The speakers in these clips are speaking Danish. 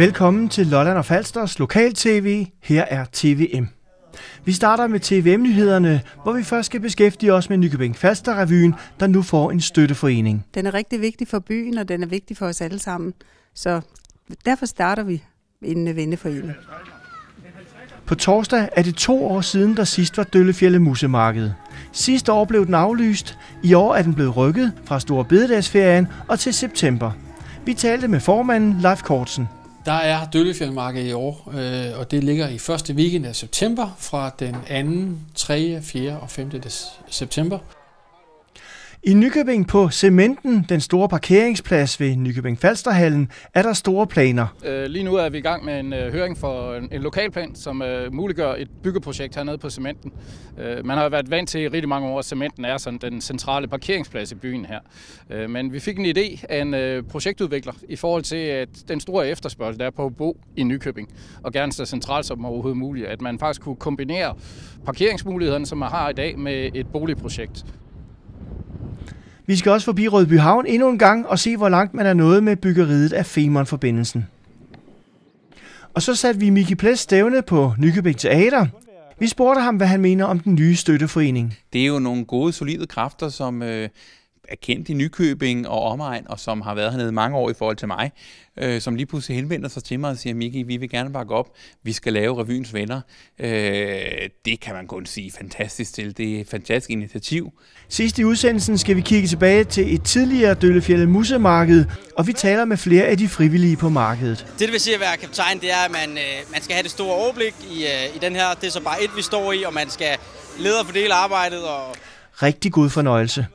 Velkommen til Lolland og Falsters Lokal-TV. Her er TVM. Vi starter med TVM-nyhederne, hvor vi først skal beskæftige os med Nykøbing Falster Revyen, der nu får en støtteforening. Den er rigtig vigtig for byen, og den er vigtig for os alle sammen. Så derfor starter vi en venneforening. På torsdag er det to år siden, der sidst var Døllefjælde Musemarked. Sidste år blev den aflyst. I år er den blevet rykket fra Store Bededagsferien og til september. Vi talte med formanden Leif Kortsen. Der er Døllefjeldmarked i år, øh, og det ligger i første weekend af september fra den 2., 3., 4. og 5. september. I Nykøbing på Cementen, den store parkeringsplads ved Nykøbing Falsterhallen, er der store planer. Øh, lige nu er vi i gang med en øh, høring for en, lokalplan, som øh, muliggør et byggeprojekt hernede på Cementen. Man har været vant til i rigtig mange år, at Cementen er sådan den centrale parkeringsplads i byen her. Men vi fik en idé af en projektudvikler i forhold til at den store efterspørgsel, der er på at bo i Nykøbing, og gerne så centralt som overhovedet muligt, at man faktisk kunne kombinere parkeringsmulighederne, som man har i dag, med et boligprojekt. Vi skal også forbi Rødby Havn endnu en gang og se, hvor langt man er nået med byggeriet af Femern-forbindelsen. Og så satte vi Miki Plæs stævne på Nykøbing Teater. Vi spurgte ham, hvad han mener om den nye støtteforening. Det er jo nogle gode, solide kræfter, som øh, er kendt i Nykøbing og omegn, og som har været hernede mange år i forhold til mig, øh, som lige pludselig henvender sig til mig og siger, Miki, vi vil gerne bakke op, vi skal lave revyens venner. Øh, det kan man kun sige fantastisk til. Det er et fantastisk initiativ. Sidst i udsendelsen skal vi kigge tilbage til et tidligere Døllefjælde Musemarked, og vi taler med flere af de frivillige på markedet. Det, det vil sige at være kaptajn, det er, at man, øh, man skal have det store overblik i, øh, i den her. Det er så bare et, vi står i, og man skal lede og fordele arbejdet. Og... Rigtig god fornøjelse.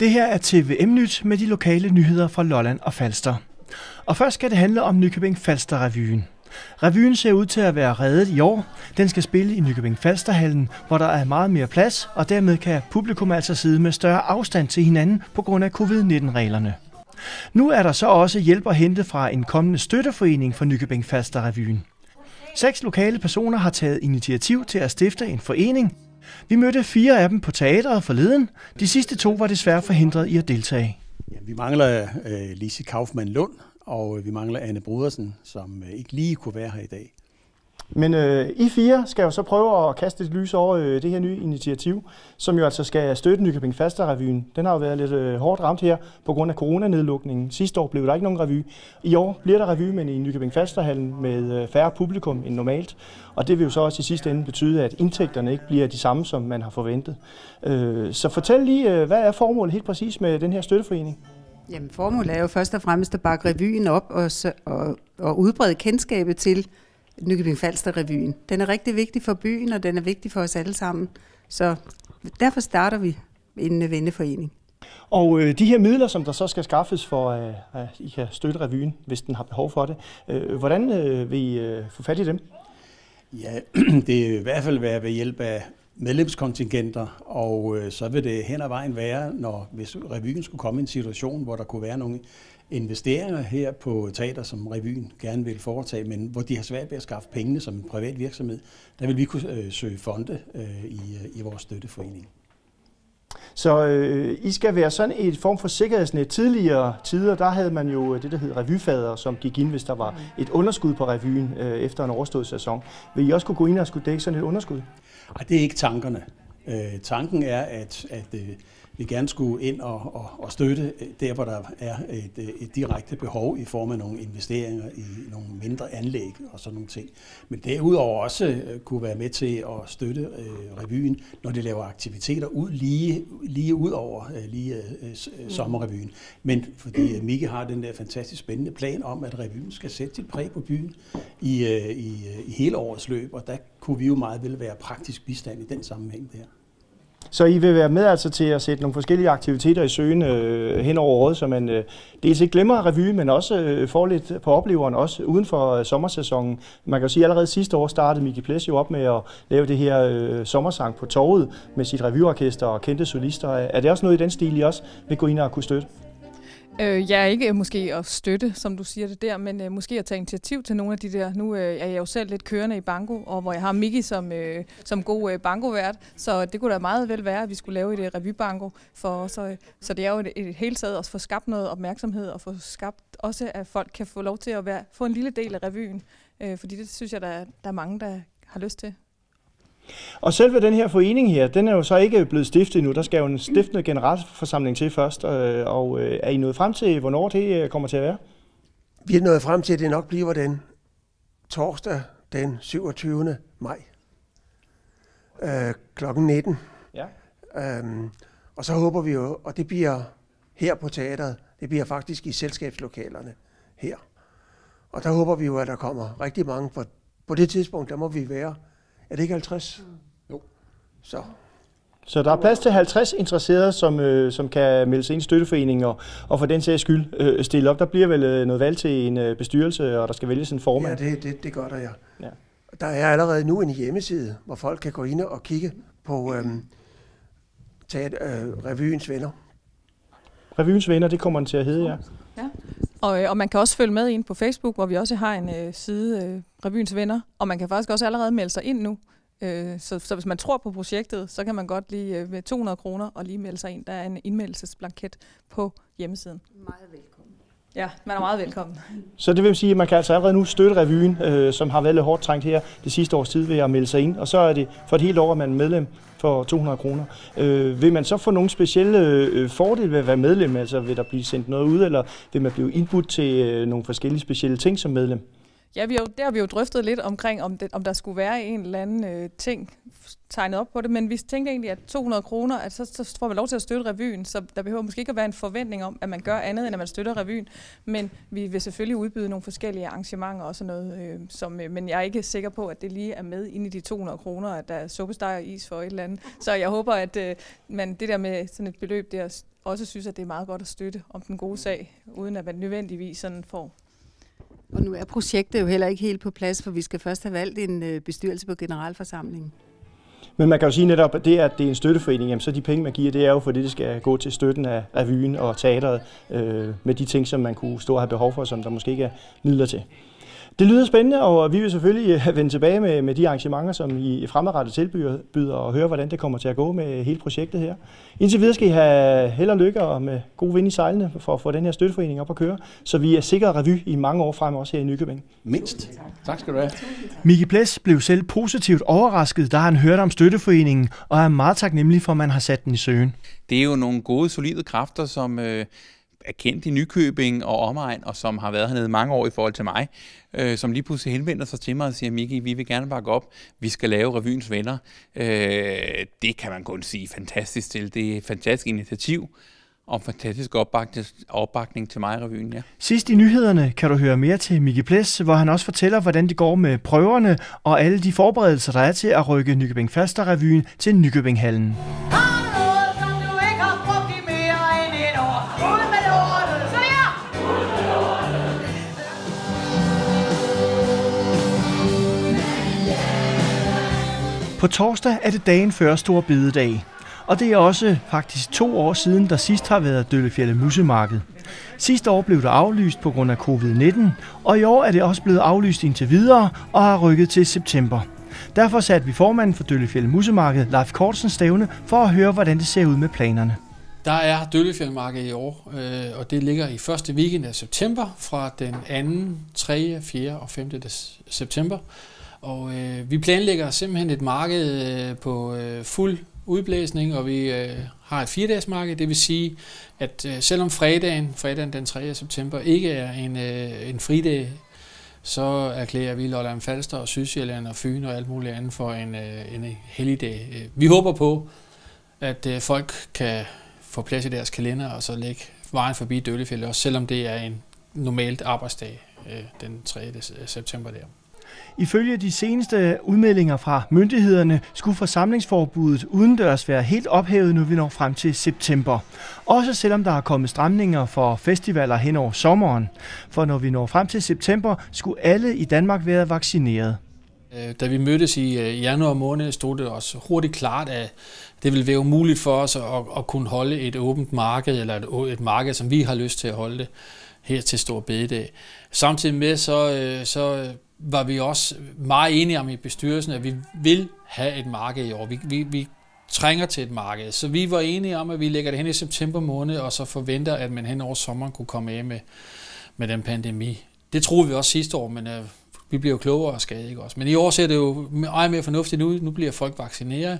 Det her er TVM Nyt med de lokale nyheder fra Lolland og Falster. Og først skal det handle om Nykøbing Falster Revyen. Revyen ser ud til at være reddet i år. Den skal spille i Nykøbing Falsterhallen, hvor der er meget mere plads, og dermed kan publikum altså sidde med større afstand til hinanden på grund af covid-19-reglerne. Nu er der så også hjælp at hente fra en kommende støtteforening for Nykøbing Falster Revyen. Seks lokale personer har taget initiativ til at stifte en forening, vi mødte fire af dem på teateret forleden. De sidste to var desværre forhindret i at deltage. Ja, vi mangler uh, Lise Kaufmann Lund, og øh, vi mangler Anne Brudersen, som uh, ikke lige kunne være her i dag. Men øh, I fire skal jo så prøve at kaste et lys over øh, det her nye initiativ, som jo altså skal støtte Nykøbing Falster-revyen. Den har jo været lidt øh, hårdt ramt her på grund af coronanedlukningen. Sidste år blev der ikke nogen revy. I år bliver der revy, men i Nykøbing Falsterhallen med øh, færre publikum end normalt. Og det vil jo så også i sidste ende betyde, at indtægterne ikke bliver de samme, som man har forventet. Øh, så fortæl lige, øh, hvad er formålet helt præcis med den her støtteforening? Jamen formålet er jo først og fremmest at bakke revyen op og, og, og udbrede kendskabet til Nykøbing Falster Revyen. Den er rigtig vigtig for byen, og den er vigtig for os alle sammen. Så derfor starter vi en venneforening. Og øh, de her midler, som der så skal skaffes for, øh, at I kan støtte revyen, hvis den har behov for det, øh, hvordan øh, vil I øh, få fat i dem? Ja, det er i hvert fald være ved hjælp af medlemskontingenter, og øh, så vil det hen ad vejen være, når hvis revyen skulle komme i en situation, hvor der kunne være nogle investeringer her på teater, som revyen gerne vil foretage, men hvor de har svært ved at skaffe pengene som en privat virksomhed, der vil vi kunne øh, søge fonde øh, i, i vores støtteforening. Så øh, I skal være sådan et form for sikkerhedsnet. Tidligere tider, der havde man jo det, der hed revyfader, som gik ind, hvis der var et underskud på revyen øh, efter en overstået sæson. Vil I også kunne gå ind og skulle dække sådan et underskud? Nej, det er ikke tankerne. Øh, tanken er, at, at øh, vi gerne skulle ind og, og, og støtte der, hvor der er et, et direkte behov i form af nogle investeringer i nogle mindre anlæg og sådan nogle ting. Men derudover også øh, kunne være med til at støtte øh, revyen, når de laver aktiviteter ud lige, lige ud over øh, lige øh, øh sommerrevyen. Men fordi Mikke har den der fantastisk spændende plan om, at revyen skal sætte sit præg på byen i, øh, i, i hele årets løb, og der kunne vi jo meget vel være praktisk bistand i den sammenhæng der. Så I vil være med altså til at sætte nogle forskellige aktiviteter i søen øh, hen over året, så man øh, dels ikke glemmer revy, men også øh, får lidt på opleveren, også uden for øh, sommersæsonen. Man kan jo sige, at allerede sidste år startede Miki Ples jo op med at lave det her øh, sommersang på torvet med sit revyorkester og kendte solister. Er det også noget i den stil, I også vil gå ind og kunne støtte? Øh, jeg er ikke øh, måske at støtte, som du siger det der, men øh, måske at tage initiativ til nogle af de der. Nu øh, er jeg jo selv lidt kørende i banko, og hvor jeg har Miki som, øh, som god øh, bankovært, så det kunne da meget vel være, at vi skulle lave et øh, revybanko. For, så, øh, så det er jo et, et helt taget at få skabt noget opmærksomhed, og få skabt også, at folk kan få lov til at være, få en lille del af revyen. Øh, fordi det synes jeg, der, der er mange, der har lyst til. Og selve den her forening her, den er jo så ikke blevet stiftet endnu. Der skal jo en stiftende generalforsamling til først. Øh, og øh, er I nået frem til, hvornår det øh, kommer til at være? Vi er nået frem til, at det nok bliver den torsdag den 27. maj øh, klokken 19. Ja. Øhm, og så håber vi jo, og det bliver her på teateret, det bliver faktisk i selskabslokalerne her. Og der håber vi jo, at der kommer rigtig mange, for på det tidspunkt, der må vi være er det ikke 50? Jo. Så. Så der er plads til 50 interesserede, som, øh, som kan melde sig ind i støtteforeningen og, og for den sags skyld øh, stille op. Der bliver vel øh, noget valg til en øh, bestyrelse, og der skal vælges en formand. Ja, det, det, det gør der, ja. ja. Der er allerede nu en hjemmeside, hvor folk kan gå ind og kigge på øh, tage, øh, revyens venner. Revyens venner, det kommer den til at hedde, ja. ja. Og, øh, og man kan også følge med ind på Facebook, hvor vi også har en øh, side, øh, Revyens Venner, og man kan faktisk også allerede melde sig ind nu. Øh, så, så hvis man tror på projektet, så kan man godt lige øh, med 200 kroner og lige melde sig ind. Der er en indmeldelsesblanket på hjemmesiden. Meget velkommen. Ja, man er meget velkommen. Så det vil sige, at man kan altså allerede nu støtte revyen, øh, som har været lidt hårdt trængt her det sidste års tid ved at melde sig ind. Og så er det for et helt år, at man er medlem for 200 kroner. Øh, vil man så få nogle specielle øh, fordele ved at være medlem? Altså vil der blive sendt noget ud, eller vil man blive indbudt til øh, nogle forskellige specielle ting som medlem? Ja, vi har, det har vi jo drøftet lidt omkring, om, det, om der skulle være en eller anden øh, ting tegnet op på det, men vi tænkte egentlig, at 200 kroner, at så, så får man lov til at støtte revyen, så der behøver måske ikke at være en forventning om, at man gør andet, end at man støtter revyen, men vi vil selvfølgelig udbyde nogle forskellige arrangementer og sådan noget, øh, som, øh, men jeg er ikke sikker på, at det lige er med ind i de 200 kroner, at der er suppesteg og is for et eller andet. Så jeg håber, at øh, man det der med sådan et beløb der, også synes, at det er meget godt at støtte om den gode sag, uden at man nødvendigvis sådan får og nu er projektet jo heller ikke helt på plads, for vi skal først have valgt en øh, bestyrelse på generalforsamlingen. Men man kan jo sige netop, at det, at det er en støtteforening, jamen, så de penge, man giver, det er jo fordi, det skal gå til støtten af revyen og teateret øh, med de ting, som man kunne stå og have behov for, som der måske ikke er midler til. Det lyder spændende, og vi vil selvfølgelig øh, vende tilbage med, med de arrangementer, som I fremadrettet tilbyder, og høre, hvordan det kommer til at gå med hele projektet her. Indtil videre skal I have held og lykke og med god vind i sejlene for at få den her støtteforening op at køre, så vi er sikret revy i mange år frem, også her i Nykøbing. Mindst. Tak skal du have. Miki Ples blev selv positivt overrasket, da han hørte om støtteforeningen, og er meget taknemmelig for, at man har sat den i søen. Det er jo nogle gode, solide kræfter, som øh, er kendt i Nykøbing og omegn, og som har været hernede mange år i forhold til mig, øh, som lige pludselig henvender sig til mig og siger, Miki, vi vil gerne bakke op, vi skal lave revyens venner. Øh, det kan man kun sige fantastisk til. Det er et fantastisk initiativ og fantastisk opbakning, opbakning til mig revyen, ja. Sidst i nyhederne kan du høre mere til Miki Ples, hvor han også fortæller, hvordan det går med prøverne og alle de forberedelser, der er til at rykke Nykøbing Faster revyen til Nykøbing-hallen. På torsdag er det dagen før Stor Bededag. Og det er også faktisk to år siden, der sidst har været Døllefjælde Musemarked. Sidste år blev det aflyst på grund af covid-19, og i år er det også blevet aflyst indtil videre og har rykket til september. Derfor satte vi formanden for Døllefjælde Musemarked, Leif Kortsen, stævne for at høre, hvordan det ser ud med planerne. Der er Døllefjældmarked i år, øh, og det ligger i første weekend af september fra den 2., 3., 4. og 5. september. Og øh, vi planlægger simpelthen et marked øh, på øh, fuld udblæsning, og vi øh, har et firedages marked. Det vil sige, at øh, selvom fredagen, fredagen den 3. september, ikke er en, øh, en fridag, så erklærer vi Lolland Falster og Sydsjælland og Fyn og alt muligt andet for en, øh, en helligdag. Øh, vi håber på, at øh, folk kan få plads i deres kalender og så lægge vejen forbi Døllefjeld, også selvom det er en normalt arbejdsdag øh, den 3. september der. Ifølge de seneste udmeldinger fra myndighederne skulle forsamlingsforbuddet udendørs være helt ophævet, når vi når frem til september. Også selvom der er kommet stramninger for festivaler hen over sommeren. For når vi når frem til september, skulle alle i Danmark være vaccineret. Øh, da vi mødtes øh, i januar måned, stod det også hurtigt klart, at det ville være umuligt for os at, at kunne holde et åbent marked, eller et, et marked, som vi har lyst til at holde det her til Stor Bededag. Samtidig med, så, øh, så var vi også meget enige om i bestyrelsen, at vi vil have et marked i år. Vi, vi, vi trænger til et marked. Så vi var enige om, at vi lægger det hen i september måned, og så forventer, at man hen over sommeren kunne komme af med, med den pandemi. Det troede vi også sidste år, men øh, vi bliver jo klogere og skade, ikke også? Men i år ser det jo meget mere fornuftigt ud. Nu bliver folk vaccineret,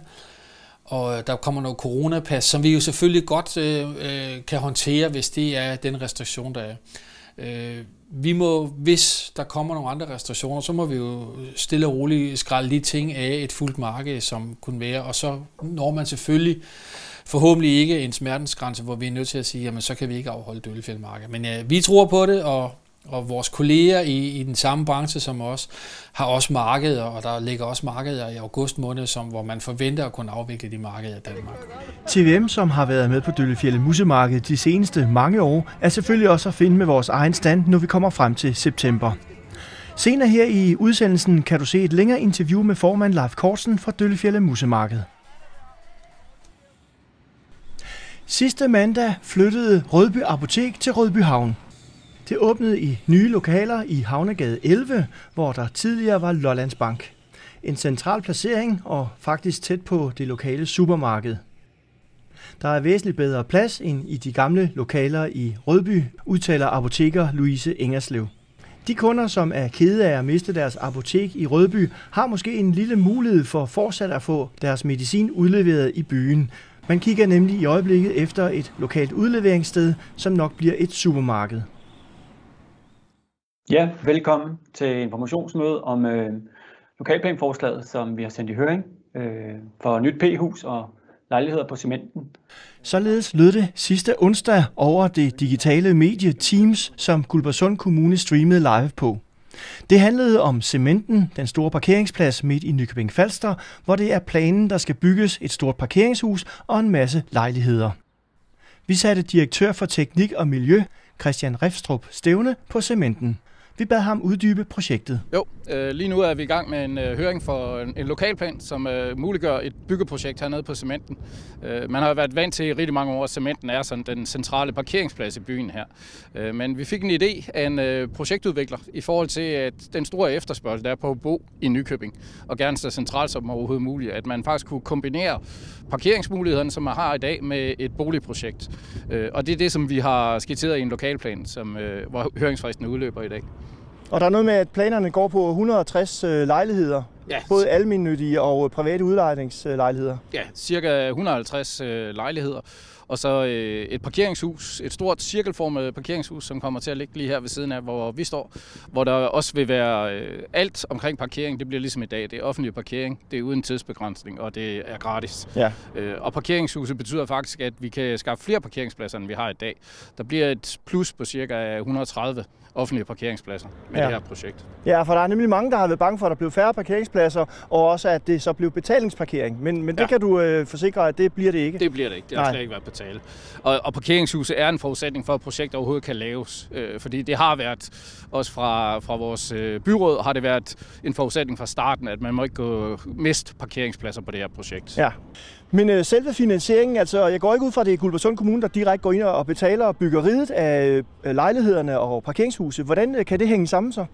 og øh, der kommer noget coronapas, som vi jo selvfølgelig godt øh, øh, kan håndtere, hvis det er den restriktion, der er. Øh, vi må, hvis der kommer nogle andre restriktioner, så må vi jo stille og roligt skralde de ting af et fuldt marked, som kunne være, og så når man selvfølgelig forhåbentlig ikke en smertensgrænse, hvor vi er nødt til at sige, jamen så kan vi ikke afholde Døllefjeldmarked. Men ja, vi tror på det, og og vores kolleger i, i den samme branche som os har også markeder, og der ligger også markeder i august måned, som, hvor man forventer at kunne afvikle de markeder i Danmark. TVM, som har været med på Døllefjælde Musemarked de seneste mange år, er selvfølgelig også at finde med vores egen stand, når vi kommer frem til september. Senere her i udsendelsen kan du se et længere interview med formand Leif Korsen fra Døllefjælde Musemarked. Sidste mandag flyttede Rødby Apotek til Rødby Havn. Det åbnede i nye lokaler i Havnegade 11, hvor der tidligere var Lollands Bank. En central placering og faktisk tæt på det lokale supermarked. Der er væsentligt bedre plads end i de gamle lokaler i Rødby, udtaler apoteker Louise Ingerslev. De kunder, som er kede af at miste deres apotek i Rødby, har måske en lille mulighed for fortsat at få deres medicin udleveret i byen. Man kigger nemlig i øjeblikket efter et lokalt udleveringssted, som nok bliver et supermarked. Ja, velkommen til informationsmøde om øh, lokalplanforslaget, som vi har sendt i høring øh, for nyt P-hus og lejligheder på cementen. Således lød det sidste onsdag over det digitale medie Teams, som Guldborgsund Kommune streamede live på. Det handlede om cementen, den store parkeringsplads midt i Nykøbing Falster, hvor det er planen, der skal bygges et stort parkeringshus og en masse lejligheder. Vi satte direktør for teknik og miljø, Christian Refstrup Stævne, på cementen. Vi bad ham uddybe projektet. Jo, øh, lige nu er vi i gang med en øh, høring for en, en lokalplan, som øh, muliggør et byggeprojekt hernede på Cementen. Øh, man har været vant til i rigtig mange år, at Cementen er sådan den centrale parkeringsplads i byen her. Øh, men vi fik en idé af en øh, projektudvikler i forhold til at den store efterspørgsel, der er på at bo i Nykøbing, og gerne så centralt som overhovedet muligt, at man faktisk kunne kombinere parkeringsmulighederne, som man har i dag, med et boligprojekt. Øh, og det er det, som vi har skitseret i en lokalplan, som, øh, hvor høringsfristen udløber i dag. Og der er noget med, at planerne går på 160 øh, lejligheder, ja. både almindelige og private udlejningslejligheder. Ja, cirka 150 øh, lejligheder. Og så øh, et parkeringshus, et stort cirkelformet parkeringshus, som kommer til at ligge lige her ved siden af, hvor vi står. Hvor der også vil være øh, alt omkring parkering. Det bliver ligesom i dag. Det er offentlig parkering, det er uden tidsbegrænsning, og det er gratis. Ja. Øh, og parkeringshuset betyder faktisk, at vi kan skaffe flere parkeringspladser, end vi har i dag. Der bliver et plus på cirka 130 offentlige parkeringspladser med ja. det her projekt. Ja, for der er nemlig mange, der har været bange for, at der blev færre parkeringspladser, og også at det så blev betalingsparkering. Men, men det ja. kan du øh, forsikre, at det bliver det ikke? Det bliver det ikke. Det har slet ikke været betalt. Og, og parkeringshuset er en forudsætning for, at projektet overhovedet kan laves. Øh, fordi det har været, også fra, fra vores øh, byråd, har det været en forudsætning fra starten, at man må ikke gå miste parkeringspladser på det her projekt. Ja. Men øh, selve finansieringen, altså jeg går ikke ud fra, at det er Guldborgsund Kommune, der direkte går ind og betaler byggeriet af øh, lejlighederne og parkeringshuset. Hvordan øh, kan det hænge sammen så?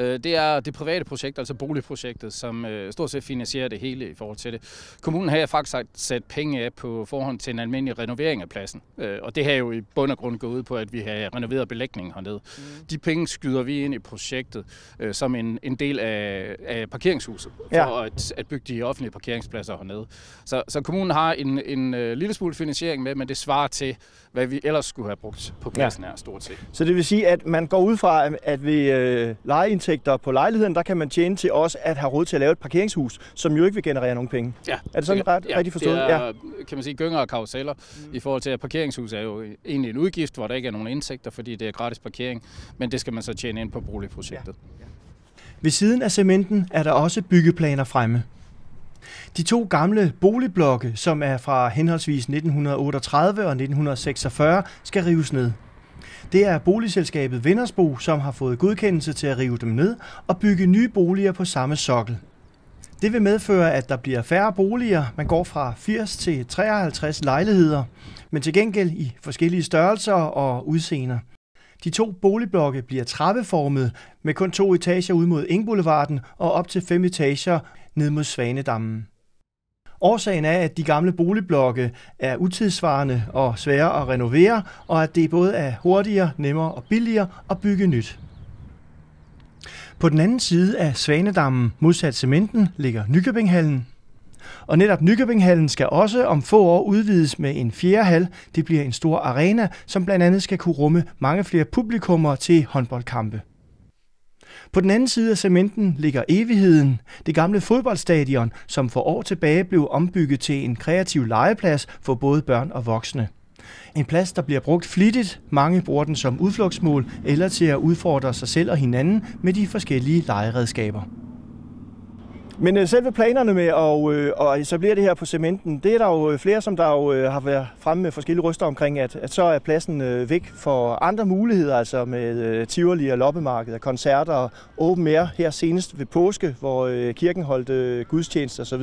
Øh, det er det private projekt, altså boligprojektet, som øh, stort set finansierer det hele i forhold til det. Kommunen har faktisk sat penge af på forhånd til en almindelig renovering af pladsen. Øh, og det har jo i bund og grund gået ud på, at vi har renoveret belægningen hernede. Mm. De penge skyder vi ind i projektet som en, en del af, af parkeringshuset, for ja. at, at bygge de offentlige parkeringspladser hernede. Så, så kommunen har en, en, en lille smule finansiering med, men det svarer til, hvad vi ellers skulle have brugt på pladsen ja. her, stort set. Så det vil sige, at man går ud fra, at ved øh, lejeindtægter på lejligheden, der kan man tjene til også at have råd til at lave et parkeringshus, som jo ikke vil generere nogen penge. Ja. Er det sådan ret, ja, rigtig forstået? Det er, ja. kan man sige, gynger og karuseller mm. i forhold til, at parkeringshus er jo egentlig en udgift, hvor der ikke er nogen indtægter, fordi det er gratis parkering, men det skal man så tjene ind på boligprojektet. Ja. Ja. Ved siden af cementen er der også byggeplaner fremme. De to gamle boligblokke, som er fra henholdsvis 1938 og 1946, skal rives ned. Det er boligselskabet Vindersbo, som har fået godkendelse til at rive dem ned og bygge nye boliger på samme sokkel. Det vil medføre, at der bliver færre boliger. Man går fra 80 til 53 lejligheder, men til gengæld i forskellige størrelser og udseender. De to boligblokke bliver trappeformede med kun to etager ud mod Ingboulevarden og op til fem etager ned mod Svanedammen. Årsagen er, at de gamle boligblokke er utidsvarende og svære at renovere, og at det både er hurtigere, nemmere og billigere at bygge nyt. På den anden side af Svanedammen, modsat cementen, ligger Nykøbinghallen. Og netop Nykøbinghallen skal også om få år udvides med en fjerde hal. Det bliver en stor arena, som blandt andet skal kunne rumme mange flere publikummer til håndboldkampe. På den anden side af cementen ligger Evigheden, det gamle fodboldstadion, som for år tilbage blev ombygget til en kreativ legeplads for både børn og voksne. En plads, der bliver brugt flittigt. Mange bruger den som udflugtsmål eller til at udfordre sig selv og hinanden med de forskellige legeredskaber. Men øh, selve planerne med at, øh, at etablere det her på cementen, det er der jo øh, flere, som der jo øh, har været fremme med forskellige ryster omkring, at, at så er pladsen øh, væk for andre muligheder, altså med øh, Tivoli og loppemarked og koncerter og åben air her senest ved påske, hvor øh, kirken holdt øh, gudstjeneste osv.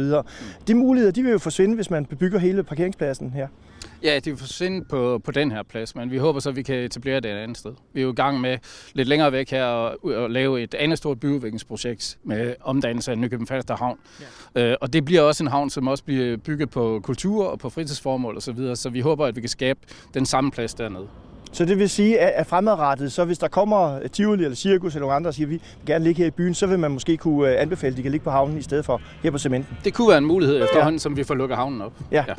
De muligheder, de vil jo forsvinde, hvis man bebygger hele parkeringspladsen her. Ja, det vil forsvinde på, på den her plads, men vi håber så, at vi kan etablere det et andet sted. Vi er jo i gang med lidt længere væk her at, at lave et andet stort byudviklingsprojekt med omdannelse af Nykøbing Falster Havn. Ja. Øh, og det bliver også en havn, som også bliver bygget på kultur og på fritidsformål osv., så, videre, så vi håber, at vi kan skabe den samme plads dernede. Så det vil sige, at fremadrettet, så hvis der kommer Tivoli eller Cirkus eller nogle andre og siger, at vi vil gerne ligge her i byen, så vil man måske kunne øh, anbefale, at de kan ligge på havnen i stedet for her på cementen. Det kunne være en mulighed efterhånden, ja. som vi får lukket havnen op. Ja. ja.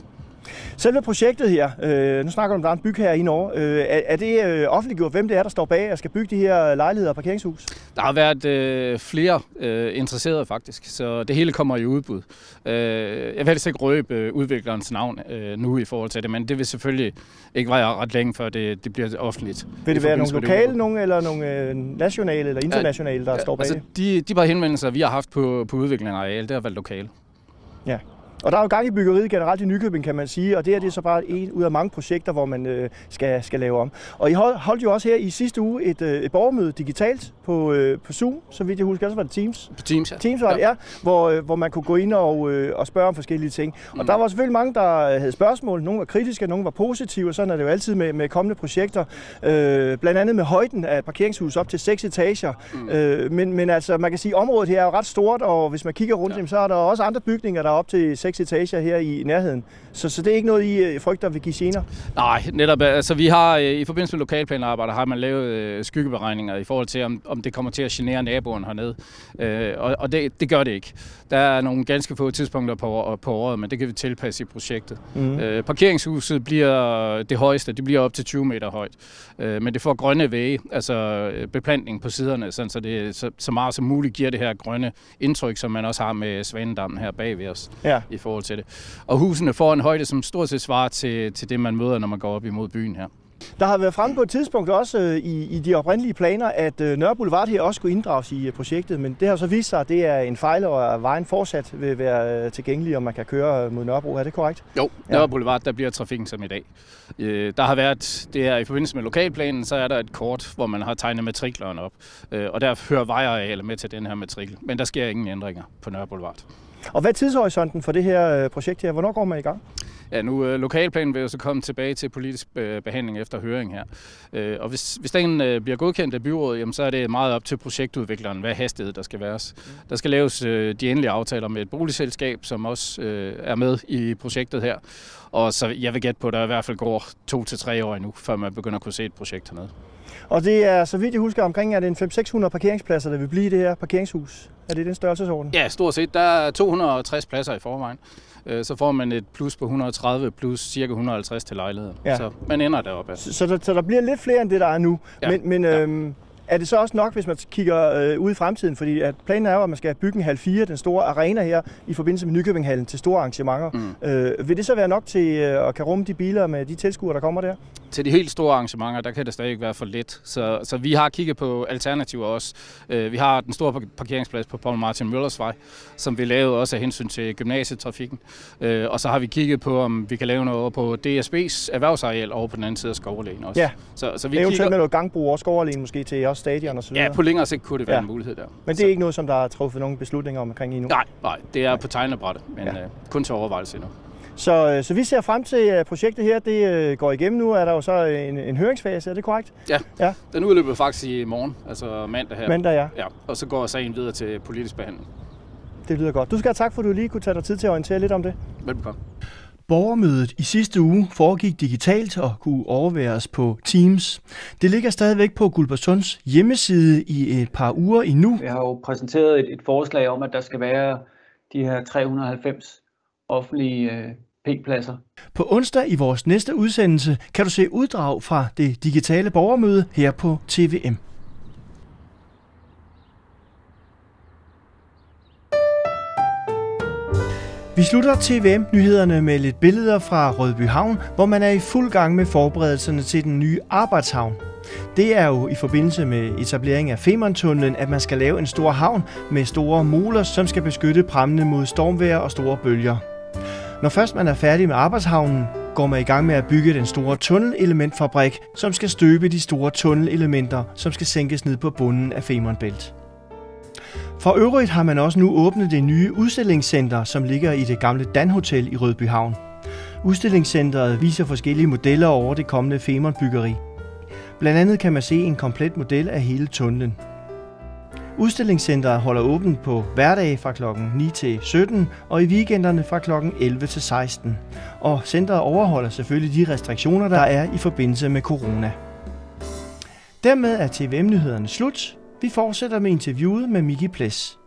Selve projektet her, øh, nu snakker du om, der er en byg her i Norge. Øh, er, er det øh, offentliggjort, hvem det er, der står bag og skal bygge de her lejligheder og parkeringshus? Der har været øh, flere øh, interesserede faktisk, så det hele kommer i udbud. Øh, jeg vil helst ikke røbe øh, udviklerens navn øh, nu i forhold til det, men det vil selvfølgelig ikke være ret længe, før det, det bliver offentligt. Vil det være nogle lokale, nogle, eller nogle øh, nationale eller internationale, der ja, står bag? Altså, de, de bare henvendelser, vi har haft på, på udviklingen areal, det har været lokale. Ja. Og der er jo gang i byggeriet generelt i Nykøbing, kan man sige, og det her det er så bare en ud af mange projekter, hvor man øh, skal, skal lave om. Og I holdt jo også her i sidste uge et, øh, et borgermøde digitalt på, øh, på Zoom, så vidt jeg husker, også var det Teams. På Teams, ja. Teams var det, ja, hvor, øh, hvor man kunne gå ind og, øh, og spørge om forskellige ting. Og mm. der var selvfølgelig mange, der havde spørgsmål. Nogle var kritiske, nogle var positive, og sådan er det jo altid med, med kommende projekter. Øh, blandt andet med højden af parkeringshus op til seks etager. Mm. Øh, men, men altså, man kan sige, at området her er jo ret stort, og hvis man kigger rundt, ja. så er der også andre bygninger, der er op til seks etager her i nærheden. Så, så det er ikke noget, I øh, frygter vil give gener? Nej, netop. Altså, vi har øh, i forbindelse med lokalplanarbejder har man lavet øh, skyggeberegninger i forhold til, om, om det kommer til at genere naboen hernede. Øh, og og det, det gør det ikke. Der er nogle ganske få tidspunkter på, på året, men det kan vi tilpasse i projektet. Mm. Øh, parkeringshuset bliver det højeste, det bliver op til 20 meter højt. Øh, men det får grønne væge, altså beplantning på siderne, sådan, så det så, så meget som muligt giver det her grønne indtryk, som man også har med Svanendammen her bag ved os ja. i forhold til det. Og husene får en højde, som stort set svarer til, til det, man møder, når man går op imod byen her. Der har været fremme på et tidspunkt også øh, i, i de oprindelige planer, at øh, Nørre Boulevard her også skulle inddrages i øh, projektet, men det har så vist sig, at det er en fejl, og at vejen fortsat vil være tilgængelig, og man kan køre mod Nørrebro. Er det korrekt? Jo, Nørre ja. Boulevard, der bliver trafikken som i dag. Der har været, det er i forbindelse med lokalplanen, så er der et kort, hvor man har tegnet matriklerne op, og der hører vejarealer med til den her matrikel, men der sker ingen ændringer på Nørre Boulevard. Og hvad er tidshorisonten for det her øh, projekt her? Hvornår går man i gang? Ja, nu øh, lokalplanen vil jo så komme tilbage til politisk øh, behandling efter høring her. Øh, og hvis, hvis den øh, bliver godkendt af byrådet, jamen, så er det meget op til projektudvikleren, hvad hastighed der skal være. Der skal laves øh, de endelige aftaler med et boligselskab, som også øh, er med i projektet her. Og så jeg vil gætte på, at der i hvert fald går to til tre år endnu, før man begynder at kunne se et projekt hernede. Og det er, så vidt jeg husker, omkring er det en 500-600 parkeringspladser, der vil blive i det her parkeringshus. Er det den størrelsesorden? Ja, stort set. Der er 260 pladser i forvejen. Øh, så får man et plus på 130 plus cirka 150 til lejligheden. Ja. Så man ender deroppe. Så, så, der, så der bliver lidt flere end det, der er nu. Ja. Men, men ja. øhm, er det så også nok, hvis man kigger øh, ud i fremtiden? Fordi at planen er jo, at man skal bygge en halv 4, den store arena her, i forbindelse med Nykøbinghallen til store arrangementer. Mm. Øh, vil det så være nok til øh, at kan rumme de biler med de tilskuere, der kommer der? Til de helt store arrangementer, der kan det stadig være for lidt. Så, så vi har kigget på alternativer også. Øh, vi har den store parkeringsplads på Paul Martin Møllers vej, som vi lavede også af hensyn til gymnasietrafikken. Øh, og så har vi kigget på, om vi kan lave noget på DSB's erhvervsareal over på den anden side af Skovlægen også. Ja, så, så vi eventuelt kigger... med noget gangbrug og Skovlægen måske til også stadion videre. Ja, på længere sigt kunne det være ja. en mulighed der. Men det er så... ikke noget, som der er truffet nogen beslutninger omkring endnu? Nej, nej, det er på tegnebrættet, men ja. øh, kun til overvejelse endnu. Så, øh, så vi ser frem til, at projektet her det øh, går igennem nu. Er der jo så en, en høringsfase, er det korrekt? Ja, ja. den udløber faktisk i morgen, altså mandag her. Mandag, ja. ja. Og så går sagen videre til politisk behandling. Det lyder godt. Du skal have tak for, at du lige kunne tage dig tid til at orientere lidt om det. Velbekomme. Borgermødet i sidste uge foregik digitalt og kunne overværes på Teams. Det ligger stadigvæk på Gulbersunds hjemmeside i et par uger endnu. Vi har jo præsenteret et, et forslag om, at der skal være de her 390 offentlige øh, P-pladser. På onsdag i vores næste udsendelse kan du se uddrag fra det digitale borgermøde her på TVM. Vi slutter TVM-nyhederne med lidt billeder fra Rødby Havn, hvor man er i fuld gang med forberedelserne til den nye arbejdshavn. Det er jo i forbindelse med etableringen af Femerntunnelen, at man skal lave en stor havn med store moler, som skal beskytte prammene mod stormvejr og store bølger. Når først man er færdig med arbejdshavnen, går man i gang med at bygge den store tunnelelementfabrik, som skal støbe de store tunnelelementer, som skal sænkes ned på bunden af Femernbælt. For øvrigt har man også nu åbnet det nye udstillingscenter, som ligger i det gamle Dan-hotel i Rødbyhavn. Udstillingscenteret viser forskellige modeller over det kommende Femern-byggeri. Blandt andet kan man se en komplet model af hele tunnelen. Udstillingscenteret holder åbent på hverdage fra kl. 9 til 17 og i weekenderne fra kl. 11 til 16. Og centret overholder selvfølgelig de restriktioner, der er i forbindelse med corona. Dermed er TVM-nyhederne slut. Vi fortsætter med interviewet med Miki Ples.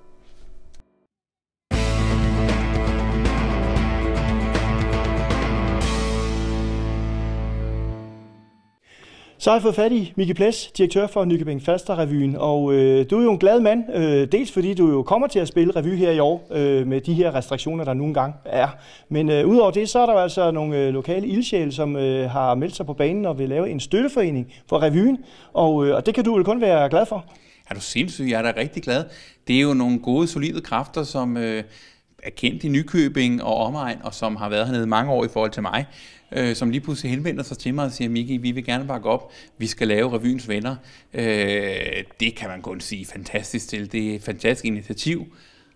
Så har jeg fået fat i Miki Ples, direktør for Nykøbing Faster Revyen, og øh, du er jo en glad mand, øh, dels fordi du jo kommer til at spille revy her i år øh, med de her restriktioner, der nogle gange er. Men øh, udover det, så er der jo altså nogle øh, lokale ildsjæle, som øh, har meldt sig på banen og vil lave en støtteforening for revyen, og, øh, og det kan du vel kun være glad for. Er du sindssyg? Jeg er da rigtig glad. Det er jo nogle gode, solide kræfter, som øh, er kendt i Nykøbing og omegn, og som har været hernede mange år i forhold til mig, øh, som lige pludselig henvender sig til mig og siger, Miki, vi vil gerne bakke op, vi skal lave revyens venner. Øh, det kan man kun sige fantastisk til. Det er et fantastisk initiativ,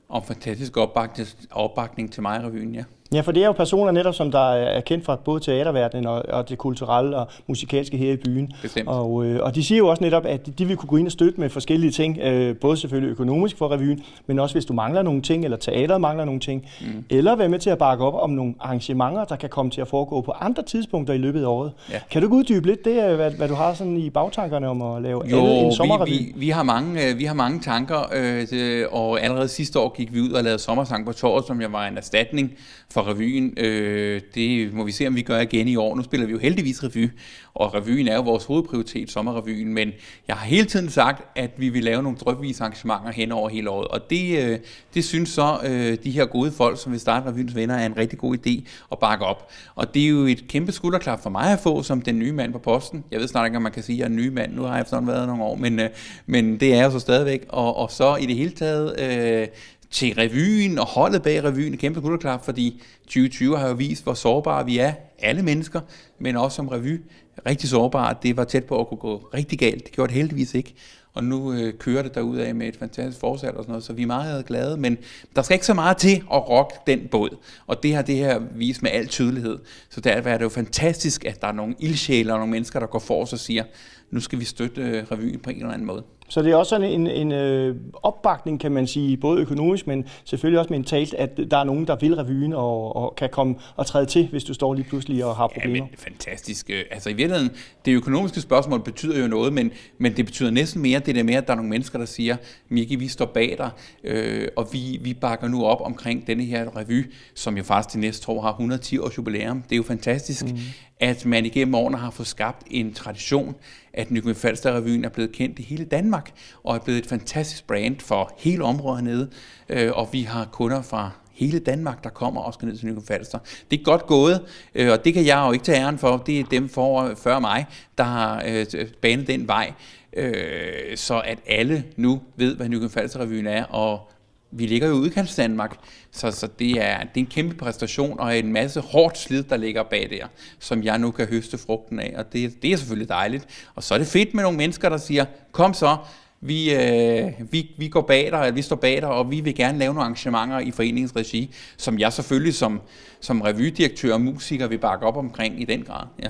og fantastisk opbakning, opbakning til mig i revyen, ja. Ja, for det er jo personer netop, som der er kendt fra både teaterverdenen og, og det kulturelle og musikalske her i byen. Bestemt. Og, øh, og de siger jo også netop, at de vil kunne gå ind og støtte med forskellige ting, øh, både selvfølgelig økonomisk for revyen, men også hvis du mangler nogle ting, eller teateret mangler nogle ting, mm. eller være med til at bakke op om nogle arrangementer, der kan komme til at foregå på andre tidspunkter i løbet af året. Ja. Kan du uddybe lidt det, hvad, hvad du har sådan i bagtankerne om at lave jo, andet end sommerrevy? Vi, vi, vi, har mange, øh, vi har mange tanker, øh, og allerede sidste år gik vi ud og lavede sommersang på torvet, som jeg var en erstatning for revyen. Øh, det må vi se, om vi gør igen i år. Nu spiller vi jo heldigvis revy, og revyen er jo vores hovedprioritet, sommerrevyen, men jeg har hele tiden sagt, at vi vil lave nogle drøbvise arrangementer hen over hele året, og det, øh, det synes så øh, de her gode folk, som vil starte revyens venner, er en rigtig god idé at bakke op. Og det er jo et kæmpe skulderklap for mig at få som den nye mand på posten. Jeg ved snart ikke, om man kan sige, at jeg er en ny mand. Nu har jeg efterhånden været nogle år, men, øh, men det er jo så stadigvæk. Og, og så i det hele taget øh, til revyen og holdet bag revyen et kæmpe skulderklap, fordi 2020 har jo vist, hvor sårbare vi er, alle mennesker, men også som revy, rigtig sårbare. Det var tæt på at kunne gå rigtig galt. Det gjorde det heldigvis ikke. Og nu øh, kører det derud af med et fantastisk forsat og sådan noget, så vi er meget glade, men der skal ikke så meget til at rocke den båd. Og det har det her vist med al tydelighed. Så derfor er det jo fantastisk, at der er nogle ildsjæler og nogle mennesker, der går for os og siger, nu skal vi støtte øh, revyen på en eller anden måde. Så det er også sådan en, en øh, opbakning, kan man sige, både økonomisk, men selvfølgelig også mentalt, at der er nogen, der vil revyen og, og kan komme og træde til, hvis du står lige pludselig og har problemer. Ja, men fantastisk. Altså i virkeligheden, det økonomiske spørgsmål betyder jo noget, men, men det betyder næsten mere det der med, at der er nogle mennesker, der siger, Miki, vi står bag dig, øh, og vi, vi bakker nu op omkring denne her revy, som jo faktisk de næste år har 110 års jubilæum. Det er jo fantastisk, mm. at man igennem årene har fået skabt en tradition, at Nykøbing Falster Revyen er blevet kendt i hele Danmark, og er blevet et fantastisk brand for hele området hernede, øh, og vi har kunder fra hele Danmark, der kommer og skal ned til Nykøbing Falster. Det er godt gået, øh, og det kan jeg jo ikke tage æren for. Det er dem for, før mig, der har øh, banet den vej, øh, så at alle nu ved, hvad Nykøbing Falster Revyen er, og vi ligger jo i udkants Danmark, så, så det, er, det er en kæmpe præstation og en masse hårdt slid, der ligger bag der, som jeg nu kan høste frugten af, og det, det er selvfølgelig dejligt. Og så er det fedt med nogle mennesker, der siger, kom så, vi, øh, vi, vi går bag dig, eller vi står bag dig, og vi vil gerne lave nogle arrangementer i foreningens regi, som jeg selvfølgelig som, som revydirektør og musiker vil bakke op omkring i den grad. Ja.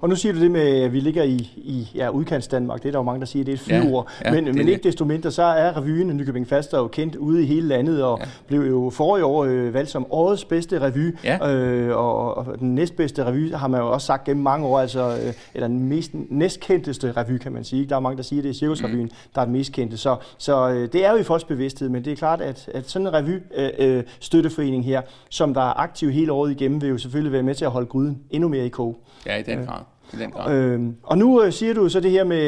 Og nu siger du det med, at vi ligger i, i ja, udkants Danmark. Det er der jo mange, der siger, det er et flyord. Ja, ja, men, men ikke desto mindre, så er revyen Nykøbing Falster jo kendt ude i hele landet, og ja. blev jo forrige år øh, valgt som årets bedste revy. Ja. Øh, og, og den næstbedste revy har man jo også sagt gennem mange år, altså, øh, eller den mest, næstkendteste revy, kan man sige. Der er mange, der siger, at det er Cirkusrevyen, mm. der er den mest kendte. Så, så øh, det er jo i folks bevidsthed, men det er klart, at, at sådan en revy øh, øh, støtteforening her, som der er aktiv hele året igennem, vil jo selvfølgelig være med til at holde gryden endnu mere i kog. Ja, i den øh, grad i den grad. Øhm, og nu øh, siger du så det her med,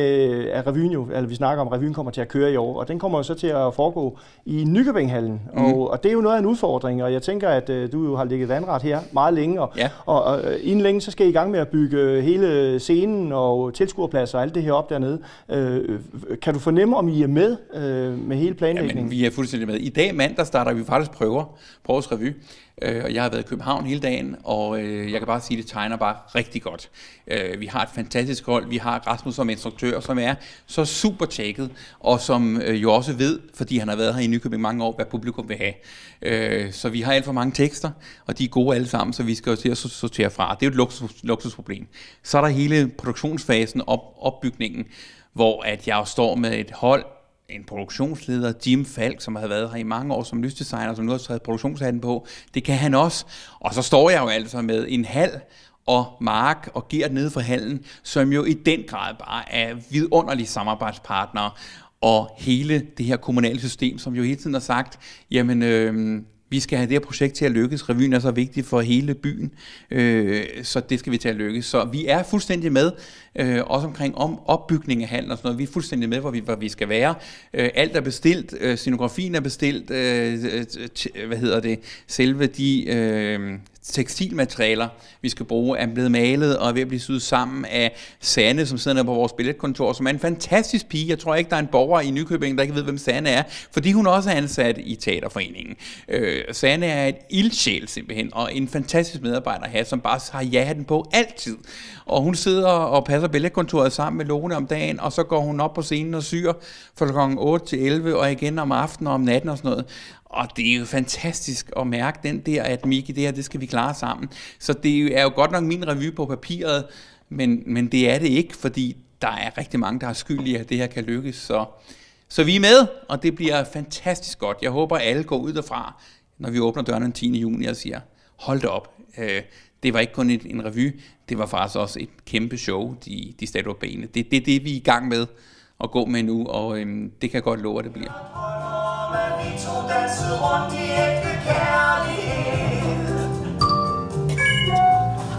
at revyen jo, altså vi snakker om, at revyen kommer til at køre i år, og den kommer jo så til at foregå i Nykøbinghallen, mm. og, og det er jo noget af en udfordring, og jeg tænker, at øh, du jo har ligget vandret her meget længe, og, ja. og, og øh, inden længe, så skal I i gang med at bygge øh, hele scenen og tilskuerpladser og alt det her op dernede. Øh, kan du fornemme, om I er med øh, med hele planlægningen? Jamen, vi er fuldstændig med. I dag mandag starter vi faktisk prøver på vores revy. Øh, og jeg har været i København hele dagen, og øh, jeg kan bare sige, at det tegner bare rigtig godt. Øh, Øh, vi har et fantastisk hold. Vi har Rasmus som instruktør, som er så super tjekket, og som øh, jo også ved, fordi han har været her i Nykøbing mange år, hvad publikum vil have. Øh, så vi har alt for mange tekster, og de er gode alle sammen, så vi skal jo til at sortere fra. Det er jo et luksus, luksusproblem. Så er der hele produktionsfasen, op, opbygningen, hvor at jeg står med et hold en produktionsleder, Jim Falk, som har været her i mange år som lysdesigner, som nu har taget produktionshatten på. Det kan han også. Og så står jeg jo altså med en halv og Mark og Gert nede for hallen, som jo i den grad bare er vidunderlige samarbejdspartnere og hele det her kommunale system, som jo hele tiden har sagt, jamen øh, vi skal have det her projekt til at lykkes. Revyen er så vigtig for hele byen, øh, så det skal vi til at lykkes. Så vi er fuldstændig med, øh, også omkring om opbygning af handel og sådan noget. Vi er fuldstændig med, hvor vi, hvor vi skal være. Øh, alt er bestilt, øh, scenografien er bestilt, øh, øh t- hvad hedder det, selve de øh, tekstilmaterialer, vi skal bruge, er blevet malet og er ved at blive syet sammen af Sanne, som sidder på vores billetkontor, som er en fantastisk pige. Jeg tror ikke, der er en borger i Nykøbing, der ikke ved, hvem Sanne er, fordi hun også er ansat i Teaterforeningen. Øh, Sanne er et ildsjæl simpelthen, og en fantastisk medarbejder her, som bare har ja den på altid. Og hun sidder og passer billetkontoret sammen med Lone om dagen, og så går hun op på scenen og syr fra kl. 8 til 11, og igen om aftenen og om natten og sådan noget. Og det er jo fantastisk at mærke den der, at Miki, det her, det skal vi klare sammen. Så det er jo godt nok min revy på papiret, men, men det er det ikke, fordi der er rigtig mange, der har skyld i, at det her kan lykkes. Så, så vi er med, og det bliver fantastisk godt. Jeg håber, at alle går ud derfra, når vi åbner døren den 10. juni og siger, hold det op. Øh, det var ikke kun et, en revy, det var faktisk også et kæmpe show, de, de statuer benene. Det er det, det, vi er i gang med at gå med nu, og øhm, det kan godt love, at det bliver drømme, vi to dansede rundt i ægte kærlighed.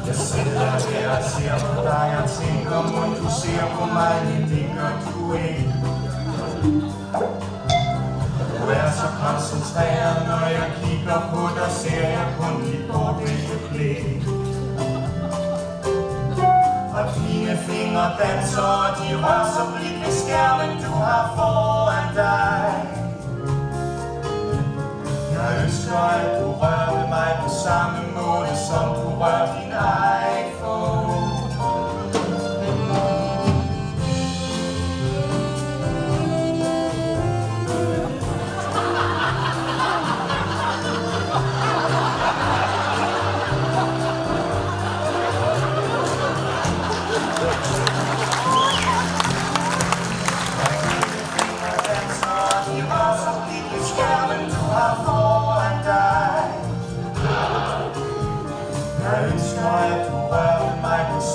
Jeg sidder her og ser på dig og tænker, må du ser på mig, men det gør du ikke. Du er så koncentreret, når jeg kigger på dig, ser jeg kun dit bortvægte blik. Og dine fingre danser, og de rører så blidt ved skærmen, du har foran dig. Jeg ønsker, at du rører ved mig på samme måde, som du rører din iPhone.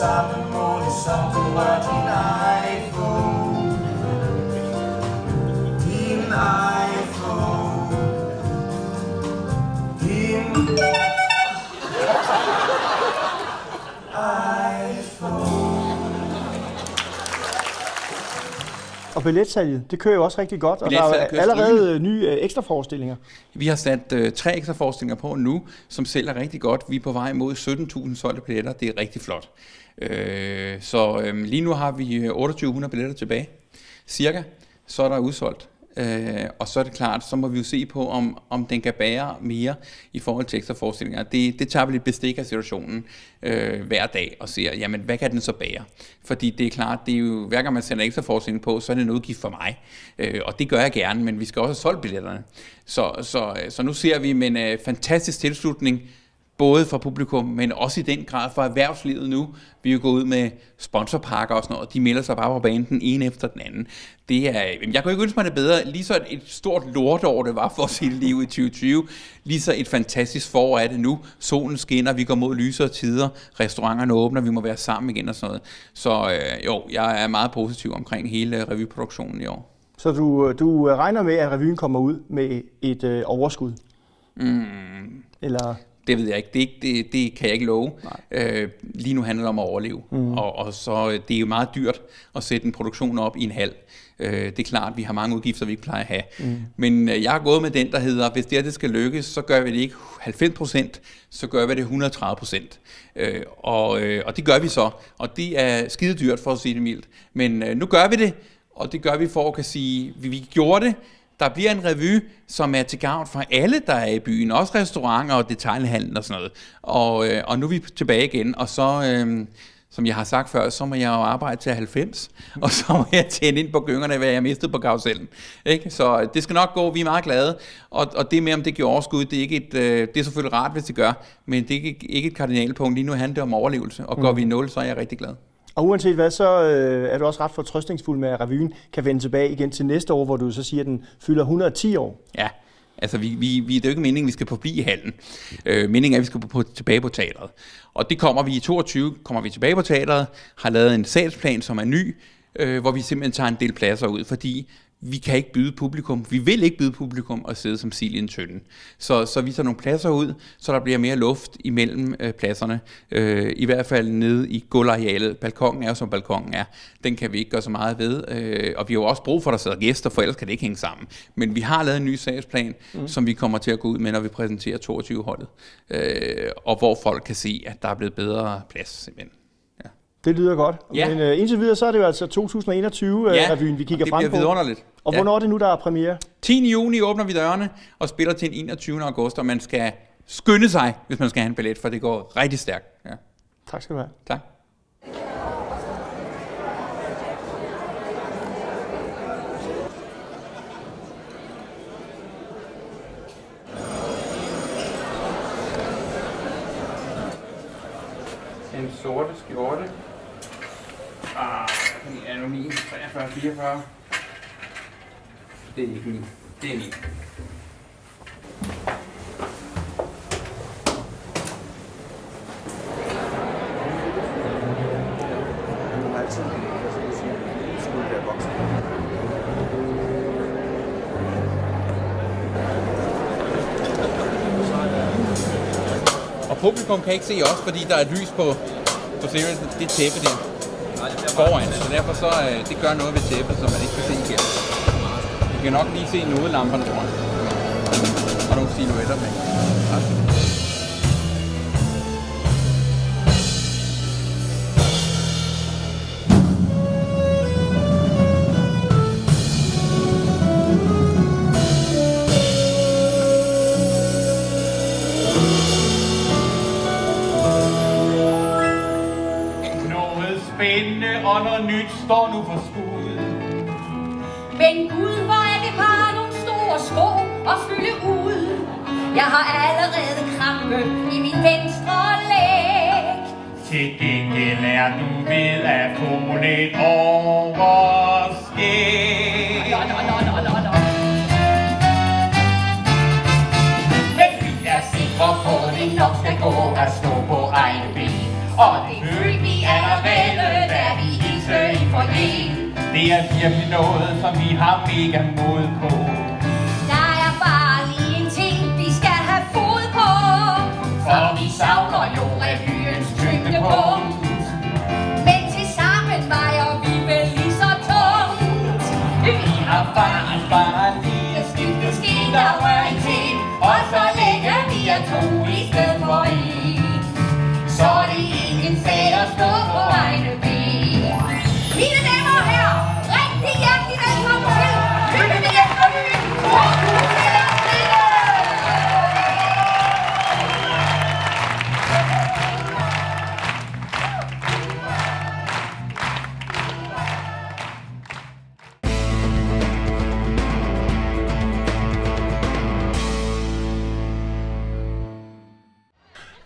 sammen mod det, som du er din iPhone. Din iPhone. Din Og billetsalget, det kører jo også rigtig godt, og der er allerede strømme. nye øh, ekstra forestillinger. Vi har sat øh, tre ekstra forestillinger på nu, som sælger rigtig godt. Vi er på vej mod 17.000 solgte billetter. Det er rigtig flot. Øh, så øh, lige nu har vi øh, 2800 billetter tilbage, cirka. Så er der udsolgt. Øh, og så er det klart, så må vi jo se på, om, om den kan bære mere i forhold til ekstra forestillinger. Det, det tager vi lidt bestik af situationen øh, hver dag og siger, jamen hvad kan den så bære? Fordi det er klart, det er jo, hver gang man sender ekstra forestilling på, så er det en udgift for mig. Øh, og det gør jeg gerne, men vi skal også have solgt billetterne. Så, så, øh, så nu ser vi med en øh, fantastisk tilslutning, både fra publikum, men også i den grad fra erhvervslivet nu. Vi er jo gået ud med sponsorpakker og sådan noget, de melder sig bare på banen den ene efter den anden. Det er, jeg kan ikke ønske mig det bedre. Lige så et, et stort lortår det var for os hele livet i 2020, lige så et fantastisk forår er det nu. Solen skinner, vi går mod lysere tider, restauranterne åbner, vi må være sammen igen og sådan noget. Så øh, jo, jeg er meget positiv omkring hele revyproduktionen i år. Så du, du regner med, at revyen kommer ud med et øh, overskud? Mm. Eller? Det ved jeg ikke. Det, ikke, det, det kan jeg ikke love. Øh, lige nu handler det om at overleve. Mm. Og, og så øh, det er jo meget dyrt at sætte en produktion op i en halv. Øh, det er klart, vi har mange udgifter, vi ikke plejer at have. Mm. Men øh, jeg har gået med den, der hedder, hvis det her det skal lykkes, så gør vi det ikke 90%, så gør vi det 130%. Øh, og, øh, og det gør vi så. Og det er skide dyrt, for at sige det mildt. Men øh, nu gør vi det, og det gør vi for at kan sige, vi, vi gjorde det, der bliver en revy, som er til gavn for alle, der er i byen, også restauranter og detailhandel og sådan noget. Og, øh, og nu er vi tilbage igen, og så, øh, som jeg har sagt før, så må jeg jo arbejde til 90, og så må jeg tjene ind på gyngerne, hvad jeg mistede på karusellen. Ikke? Så øh, det skal nok gå, vi er meget glade, og, og det med, om det giver overskud, det er, ikke et, øh, det er selvfølgelig rart, hvis det gør, men det er ikke, ikke et kardinalpunkt. Lige nu handler det om overlevelse, og går Mm. vi i nul, så er jeg rigtig glad. Og uanset hvad, så øh, er du også ret fortrøstningsfuld med, at revyen kan vende tilbage igen til næste år, hvor du så siger, at den fylder 110 år. Ja, altså vi, vi, vi, det er jo ikke meningen, at vi skal forbi i hallen. Øh, meningen er, at vi skal på, på, tilbage på teatret. Og det kommer vi i 22, kommer vi tilbage på teatret, har lavet en salgsplan, som er ny, øh, hvor vi simpelthen tager en del pladser ud, fordi vi kan ikke byde publikum, vi vil ikke byde publikum at sidde som sild i en tønde. Så, så vi tager nogle pladser ud, så der bliver mere luft imellem øh, pladserne. Øh, I hvert fald nede i gulvarealet. Balkongen er jo som balkongen er. Den kan vi ikke gøre så meget ved. Øh, og vi har jo også brug for, at der sidder gæster, for ellers kan det ikke hænge sammen. Men vi har lavet en ny sagsplan, Mm. mm. som vi kommer til at gå ud med, når vi præsenterer 22-holdet. Øh, og hvor folk kan se, at der er blevet bedre plads simpelthen. Det lyder godt. Ja. Men øh, indtil videre, så er det jo altså 2021-revyen, Ja, revyen, vi kigger og det frem bliver på. vidunderligt. Og Ja. hvornår er det nu, der er premiere? 10. juni åbner vi dørene og spiller til den 21. august, og man skal skynde sig, hvis man skal have en billet, for det går rigtig stærkt. Ja. Tak skal du have. Tak. Den sorte skjorte. Nu min 43, 44. Det er ikke min. Det er min. Og publikum kan ikke se os, fordi der er lys på, på selve det tæppe der foran. Så derfor så, øh, det gør noget ved tæppet, så man ikke kan se igennem. Vi kan nok lige se nodelamperne, tror jeg. Og nogle silhuetter med. Nyt står nu for skud. Men Gud, hvor er det bare nogle store sko at fylde ud. Jeg har allerede krampe i min venstre læg. Til gengæld er du ved at få lidt overskæg. Nå, nå, nå, nå, nå, nå. Men vi er sikre på, at det nok skal gå at stå på egne ben. Og det følte det er virkelig noget, for vi har mega mod på. Der er bare lige en ting, vi skal have fod på. For vi savner jo revyens tyngdepunkt. Men til sammen vejer vi vel lige så tungt. Vi har bare, bare lige at skifte skidt over en ting Og så længe vi er to i stedet for en. Så er det ikke en fed at stå på vegne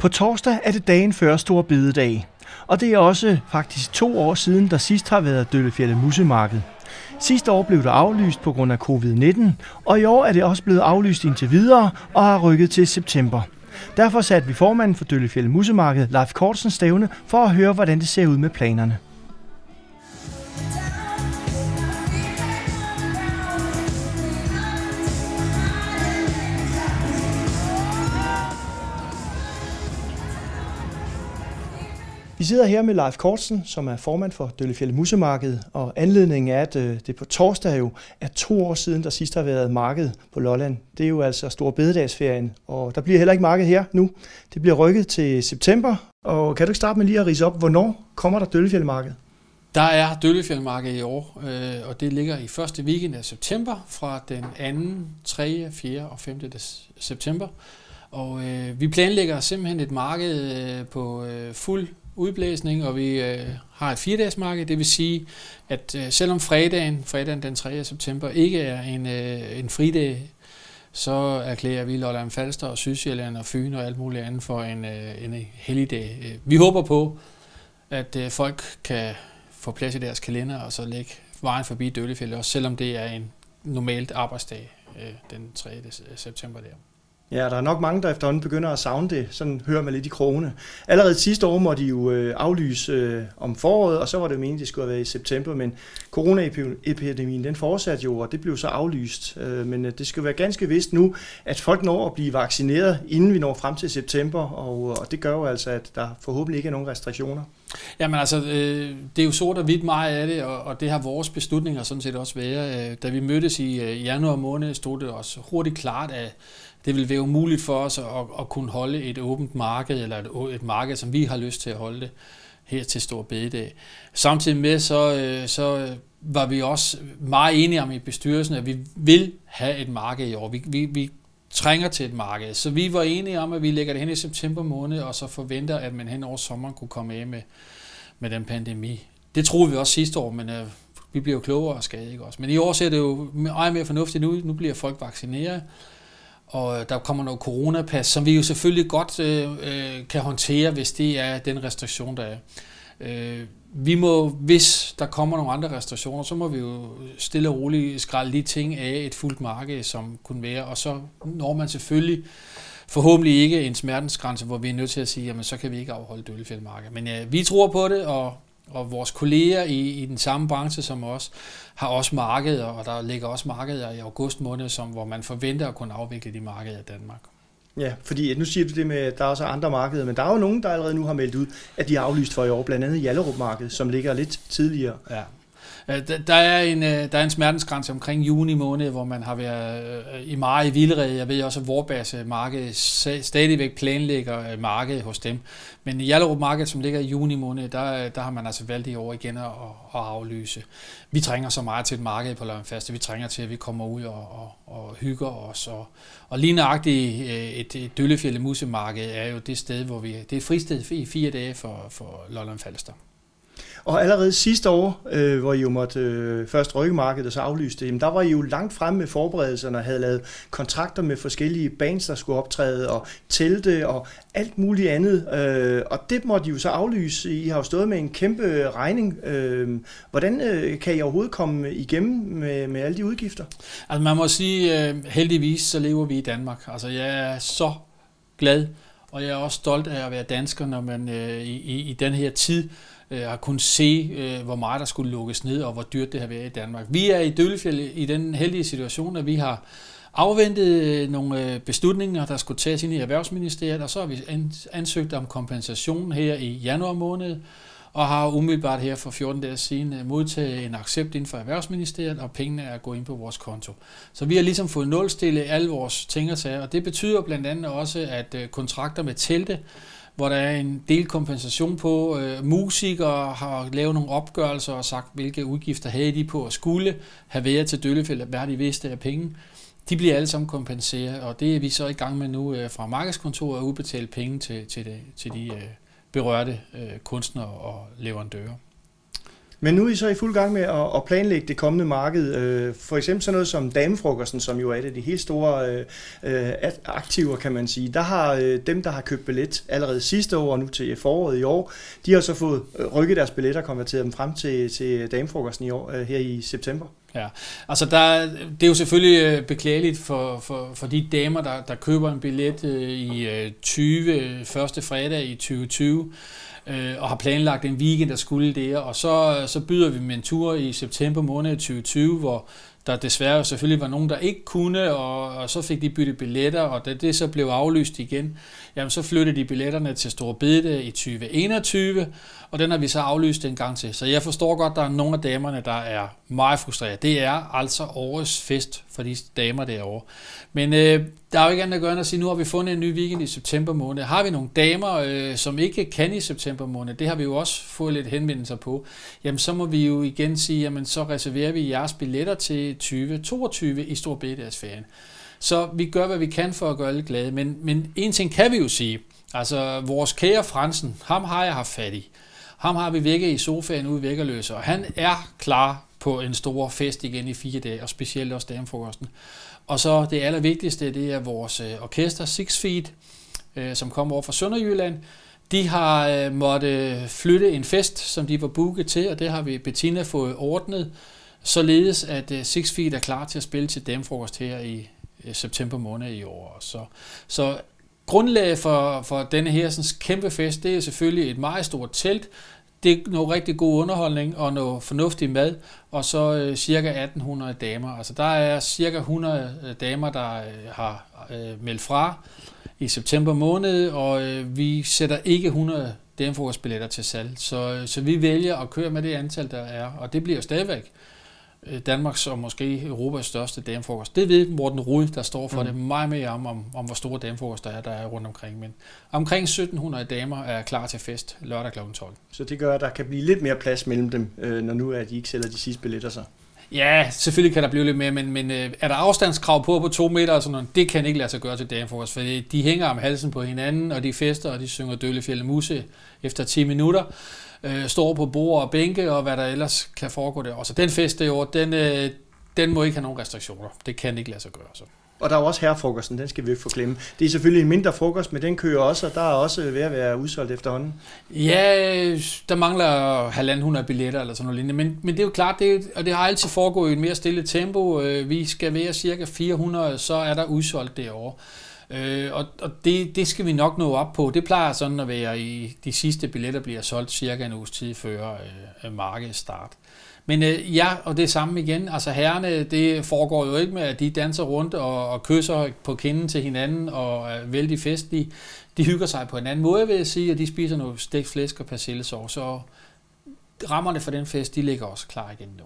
På torsdag er det dagen før Stor Bededag, og det er også faktisk to år siden, der sidst har været Døllefjælde Musemarked. Sidste år blev det aflyst på grund af covid-19, og i år er det også blevet aflyst indtil videre og har rykket til september. Derfor satte vi formanden for Døllefjælde Musemarked, Leif Kortsen, stævne for at høre, hvordan det ser ud med planerne. Vi sidder her med Leif Kortsen, som er formand for Døllefjælde Musemarked, og anledningen er, at øh, det på torsdag jo er to år siden, der sidst har været marked på Lolland. Det er jo altså Stor Bededagsferien, og der bliver heller ikke marked her nu. Det bliver rykket til september, og kan du ikke starte med lige at rise op, hvornår kommer der Døllefjælde Marked? Der er Døllefjeldmarked i år, øh, og det ligger i første weekend af september, fra den 2., 3., 4. og 5. september. Og øh, vi planlægger simpelthen et marked øh, på øh, fuld udblæsning, og vi øh, har et fire-dages marked. Det vil sige, at øh, selvom fredagen, fredagen den 3. september, ikke er en, øh, en fridag, så erklærer vi Lolland Falster og Sydsjælland og Fyn og alt muligt andet for en, øh, en helligdag. Øh, vi håber på, at øh, folk kan få plads i deres kalender og så lægge vejen forbi Døllefjælde, også selvom det er en normalt arbejdsdag øh, den 3. september der. Ja, der er nok mange, der efterhånden begynder at savne det. Sådan hører man lidt i krogene. Allerede sidste år måtte de jo øh, aflyse øh, om foråret, og så var det meningen, at det skulle have været i september, men coronaepidemien den fortsatte jo, og det blev så aflyst. Øh, men øh, det skal være ganske vist nu, at folk når at blive vaccineret, inden vi når frem til september, og, og det gør jo altså, at der forhåbentlig ikke er nogen restriktioner. Jamen altså, øh, det er jo sort og hvidt meget af det, og, og det har vores beslutninger sådan set også været. Øh, da vi mødtes i øh, januar måned, stod det også hurtigt klart, at det vil være umuligt for os at, at kunne holde et åbent marked, eller et, et marked, som vi har lyst til at holde det her til Stor Bededag. Samtidig med, så, øh, så var vi også meget enige om i bestyrelsen, at vi vil have et marked i år. Vi, vi, vi trænger til et marked. Så vi var enige om, at vi lægger det hen i september måned, og så forventer, at man hen over sommeren kunne komme af med, med den pandemi. Det troede vi også sidste år, men øh, vi bliver jo klogere og skade, ikke også. Men i år ser det jo meget mere fornuftigt ud. Nu bliver folk vaccineret, og øh, der kommer noget coronapas, som vi jo selvfølgelig godt øh, øh, kan håndtere, hvis det er den restriktion, der er. Øh, vi må, hvis der kommer nogle andre restriktioner, så må vi jo stille og roligt skralde de ting af et fuldt marked, som kunne være, og så når man selvfølgelig forhåbentlig ikke en smertensgrænse, hvor vi er nødt til at sige, jamen så kan vi ikke afholde døllefjeldmarked. Men øh, vi tror på det, og, og vores kolleger i, i den samme branche som os, har også markeder, og der ligger også markeder i august måned, som, hvor man forventer at kunne afvikle de markeder i Danmark. Ja, fordi nu siger du det med, at der er også andre markeder, men der er jo nogen, der allerede nu har meldt ud, at de er aflyst for i år, blandt andet Jallerup Marked, som ligger lidt tidligere. Ja. Øh, der er, en, øh, der er en smertensgrænse omkring juni måned, hvor man har været øh, i meget i vildrede. Jeg ved også, at Vorbase Marked stadigvæk planlægger markedet hos dem. Men i Jallerup Marked, som ligger i juni måned, der, der har man altså valgt i år igen at, at aflyse. Vi trænger så meget til et marked på Lønfaste. Vi trænger til, at vi kommer ud og, og, og hygger os. Og, og lige nøjagtigt et, et Døllefjælde Musemarked er jo det sted, hvor vi... Det er fristed i fire dage for, for Lolland Falster. Og allerede sidste år, øh, hvor I jo måtte øh, først rykkemarkedet og så aflyste det, der var I jo langt fremme med forberedelserne og havde lavet kontrakter med forskellige bands, der skulle optræde, og telte og alt muligt andet. Øh, og det måtte I jo så aflyse. I har jo stået med en kæmpe regning. Øh, hvordan øh, kan I overhovedet komme igennem med, med alle de udgifter? Altså man må sige, øh, heldigvis så lever vi i Danmark. Altså jeg er så glad, og jeg er også stolt af at være dansker, når man øh, i, i, i den her tid øh, har kunnet se, øh, hvor meget der skulle lukkes ned, og hvor dyrt det har været i Danmark. Vi er i Døllefjeld i den heldige situation, at vi har afventet øh, nogle øh, beslutninger, der skulle tages ind i Erhvervsministeriet, og så har vi ansøgt om kompensation her i januar måned, og har umiddelbart her for 14 dage siden øh, modtaget en accept inden for Erhvervsministeriet, og pengene er gået ind på vores konto. Så vi har ligesom fået nulstillet alle vores ting og sager, og det betyder blandt andet også, at kontrakter med telte, hvor der er en del kompensation på. Øh, musikere har lavet nogle opgørelser og sagt, hvilke udgifter havde de på at skulle have været til Døllefeldt, hvad de vidste af penge. De bliver alle sammen kompenseret, og det er vi så i gang med nu øh, fra markedskontoret at udbetale penge til, til, det, til de øh, berørte øh, kunstnere og leverandører. Men nu er I så i fuld gang med at, at planlægge det kommende marked. Øh, For eksempel sådan noget som damefrokosten, som jo er et af de helt store øh, aktiver, kan man sige. Der har øh, dem, der har købt billet allerede sidste år og nu til foråret i år, de har så fået øh, rykket deres billetter og konverteret dem frem til, til damefrokosten i år, øh, her i september. Ja, altså der, det er jo selvfølgelig øh, beklageligt for, for, for de damer, der, der køber en billet øh, i øh, 20, øh, første fredag i 2020, øh, og har planlagt en weekend, der skulle det, og så, så byder vi med en tur i september måned 2020, hvor der desværre selvfølgelig var nogen, der ikke kunne, og, og så fik de byttet billetter, og da det så blev aflyst igen, jamen så flyttede de billetterne til Store Bede i 2021, og den har vi så aflyst en gang til. Så jeg forstår godt, at der er nogle af damerne, der er meget frustreret. Det er altså årets fest for de damer derovre. Men øh, der er jo ikke andet at gøre end at sige, nu har vi fundet en ny weekend i september måned. Har vi nogle damer, øh, som ikke kan i september måned, det har vi jo også fået lidt henvendelser på, jamen så må vi jo igen sige, jamen så reserverer vi jeres billetter til 2022 i Stor Bededagsferien. Så vi gør, hvad vi kan for at gøre alle glade. Men, men en ting kan vi jo sige. Altså, vores kære Fransen, ham har jeg haft fat i. Ham har vi vækket i sofaen ude i Vækkerløse, og han er klar på en stor fest igen i fire dage, og specielt også damefrokosten. Og så det allervigtigste, det er vores øh, orkester Six Feet, øh, som kommer over fra Sønderjylland. De har øh, måtte flytte en fest, som de var booket til, og det har vi Bettina fået ordnet, således at Six Feet er klar til at spille til damefrokost her i Øh, september måned i år. Så, så grundlaget for, for denne her sådan, kæmpe fest, det er selvfølgelig et meget stort telt, det er noget rigtig god underholdning og noget fornuftig mad, og så øh, cirka 1800 damer. Altså der er cirka 100 øh, damer, der øh, har øh, meldt fra i september måned, og øh, vi sætter ikke 100 damefrokostbilletter til salg. Så, øh, så vi vælger at køre med det antal, der er, og det bliver stadigvæk Danmarks og måske Europas største damefrokost. Det ved Morten Rud, der står for Mm. det meget mere om, om, om, hvor store damefrokoster der er, der er rundt omkring. Men omkring 1700 damer er klar til fest lørdag kl. 12. Så det gør, at der kan blive lidt mere plads mellem dem, øh, når nu er de ikke sælger de sidste billetter så. Ja, selvfølgelig kan der blive lidt mere, men, men øh, er der afstandskrav på på to meter og sådan noget, det kan ikke lade sig gøre til damefrokost, for de hænger om halsen på hinanden, og de fester, og de synger Døllefjælde Musse efter 10 minutter, øh, står på bord og bænke, og hvad der ellers kan foregå der. Og så den fest derovre, den, øh, den må ikke have nogen restriktioner. Det kan ikke lade sig gøre. Så. Og der er jo også herrefrokosten, den skal vi ikke få glemme. Det er selvfølgelig en mindre frokost, men den kører også, og der er også ved at være udsolgt efterhånden. Ja, der mangler halvanden hundrede billetter eller sådan noget lignende, men, men det er jo klart, det og det har altid foregået i et mere stille tempo. Øh, Vi skal være cirka 400, så er der udsolgt derovre. Øh, og og det, det skal vi nok nå op på. Det plejer sådan at være i de sidste billetter bliver solgt cirka en uges tid før øh, øh markedets start. Men øh, ja, og det er samme igen. Altså herrene, det foregår jo ikke med, at de danser rundt og, og kysser på kinden til hinanden og er vældig festlige. De hygger sig på en anden måde, vil jeg sige, og de spiser noget stegt flæsk og persillesauce. Så rammerne for den fest, de ligger også klar igen nu.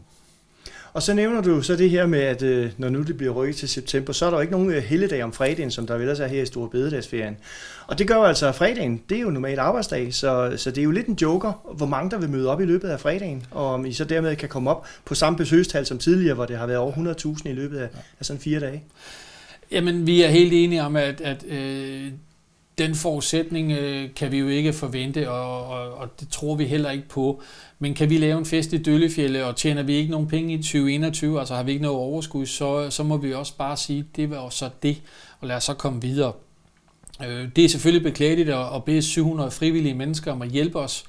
Og så nævner du så det her med, at øh, når nu det bliver rykket til september, så er der jo ikke nogen øh, helligdag om fredagen, som der ellers er her i Store Bededagsferien. Og det gør jo altså, at fredagen, det er jo normalt arbejdsdag, så, så det er jo lidt en joker, hvor mange der vil møde op i løbet af fredagen, og om I så dermed kan komme op på samme besøgstal som tidligere, hvor det har været over 100.000 i løbet af, af sådan fire dage. Jamen, vi er helt enige om, at, at øh, den forudsætning øh, kan vi jo ikke forvente, og, og, og det tror vi heller ikke på. Men kan vi lave en fest i Døllefjælde, og tjener vi ikke nogen penge i 2021, altså har vi ikke noget overskud, så, så må vi også bare sige, det var så det, og lad os så komme videre. Øh, det er selvfølgelig beklageligt at, at bede 700 frivillige mennesker om at hjælpe os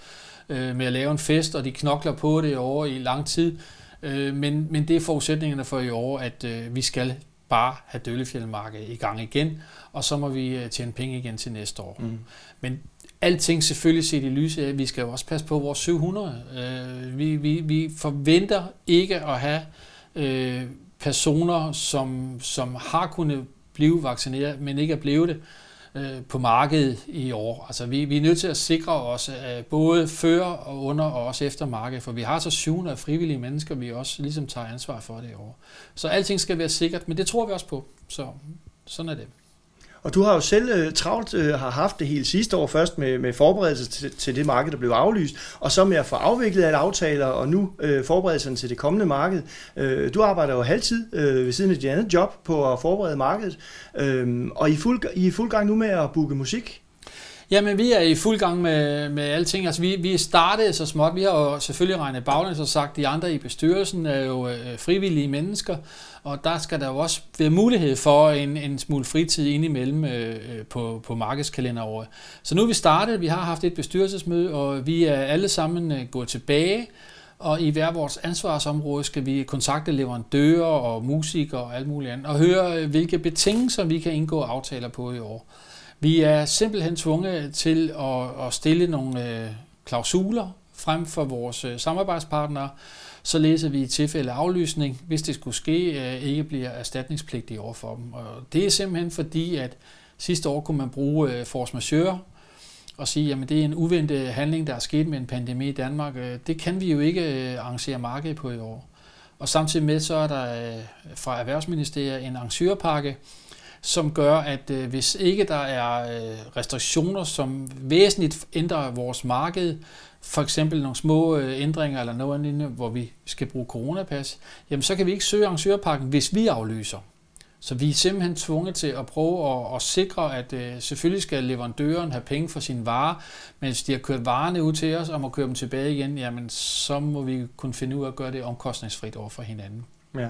øh, med at lave en fest, og de knokler på det over i lang tid. Øh, men, men det er forudsætningerne for i år, at øh, vi skal bare have Døllefjeldmarkedet i gang igen, og så må vi øh, tjene penge igen til næste år. Mm. Men alting selvfølgelig set i lyset af, vi skal jo også passe på vores 700. Øh, vi, vi, vi forventer ikke at have øh, personer, som, som har kunnet blive vaccineret, men ikke er blevet det øh, på markedet i år. Altså vi, vi er nødt til at sikre os øh, både før og under og også efter markedet, for vi har så 700 frivillige mennesker, vi også ligesom tager ansvar for det i år. Så alting skal være sikkert, men det tror vi også på. Så sådan er det. Og du har jo selv øh, travlt øh, har haft det hele sidste år først med, med forberedelse til, til det marked, der blev aflyst, og så med at få afviklet alle aftaler, og nu øh, forberedelserne til det kommende marked. Øh, du arbejder jo halvtid øh, ved siden af dit andet job på at forberede markedet, øh, og I er, fuld, I er fuld gang nu med at booke musik. Jamen, vi er i fuld gang med, med alting. Altså, vi, vi startede så småt. Vi har jo selvfølgelig regnet baglæns og sagt, at de andre i bestyrelsen er jo øh, frivillige mennesker, og der skal der jo også være mulighed for en, en smule fritid indimellem øh, øh, på, på markedskalenderåret. Så nu er vi startet. Vi har haft et bestyrelsesmøde, og vi er alle sammen øh, gået tilbage og i hver vores ansvarsområde skal vi kontakte leverandører og musikere og alt muligt andet, og høre, øh, hvilke betingelser vi kan indgå aftaler på i år. Vi er simpelthen tvunget til at, at stille nogle øh, klausuler frem for vores øh, samarbejdspartnere, således at vi i tilfælde aflysning, hvis det skulle ske, øh, ikke bliver erstatningspligtige over for dem. Og det er simpelthen fordi, at sidste år kunne man bruge øh, force majeure, og sige, at det er en uventet handling, der er sket med en pandemi i Danmark. Øh, det kan vi jo ikke arrangere marked på i år. Og samtidig med, så er der fra Erhvervsministeriet en arrangørpakke, som gør, at øh, hvis ikke der er øh, restriktioner, som væsentligt ændrer vores marked, for eksempel nogle små øh, ændringer eller noget andet, hvor vi skal bruge coronapas, jamen så kan vi ikke søge arrangørpakken, hvis vi aflyser. Så vi er simpelthen tvunget til at prøve at, at sikre, at øh, selvfølgelig skal leverandøren have penge for sine varer, men hvis de har kørt varerne ud til os og må køre dem tilbage igen, jamen så må vi kunne finde ud af at gøre det omkostningsfrit over for hinanden. Ja.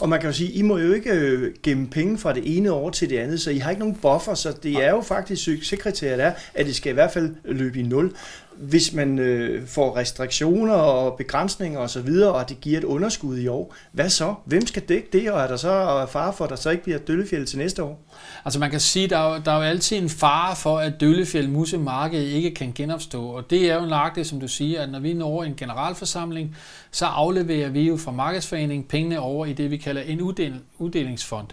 Og man kan jo sige, I må jo ikke øh, gemme penge fra det ene år til det andet, så I har ikke nogen buffer, så det er jo faktisk succeskriteriet er, at det skal i hvert fald løbe i nul hvis man øh, får restriktioner og begrænsninger osv., og, og det giver et underskud i år, hvad så? Hvem skal dække det, og er der så fare for, at der så ikke bliver Døllefjeld til næste år? Altså man kan sige, at der er, jo, der er jo altid en fare for, at Døllefjeld musemarkedet ikke kan genopstå, og det er jo nøjagtigt, som du siger, at når vi når en generalforsamling, så afleverer vi jo fra markedsforeningen pengene over i det, vi kalder en uddel, uddelingsfond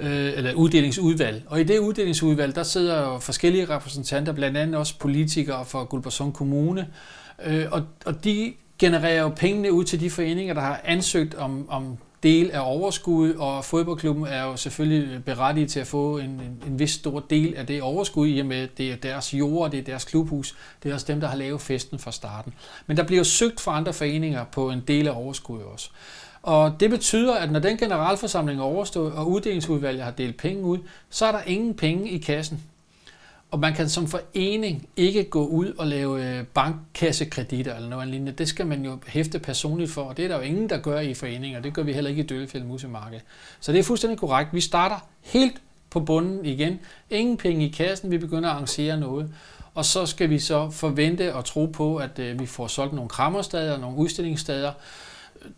øh, eller uddelingsudvalg. Og i det uddelingsudvalg, der sidder jo forskellige repræsentanter, blandt andet også politikere fra Guldborgsund Kommune, øh, og, og de genererer jo pengene ud til de foreninger, der har ansøgt om, om del af overskud, og fodboldklubben er jo selvfølgelig berettiget til at få en, en, en vis stor del af det overskud, i og med det er deres jord, det er deres klubhus, det er også dem, der har lavet festen fra starten. Men der bliver søgt fra andre foreninger på en del af overskuddet også. Og det betyder, at når den generalforsamling er overstået, og uddelingsudvalget har delt penge ud, så er der ingen penge i kassen. Og man kan som forening ikke gå ud og lave øh, bankkassekreditter eller noget lignende. Det skal man jo hæfte personligt for, og det er der jo ingen, der gør i foreninger. Det gør vi heller ikke i Døllefjeld Musemarked. Så det er fuldstændig korrekt. Vi starter helt på bunden igen. Ingen penge i kassen, vi begynder at arrangere noget. Og så skal vi så forvente og tro på, at øh, vi får solgt nogle krammersteder, nogle udstillingssteder,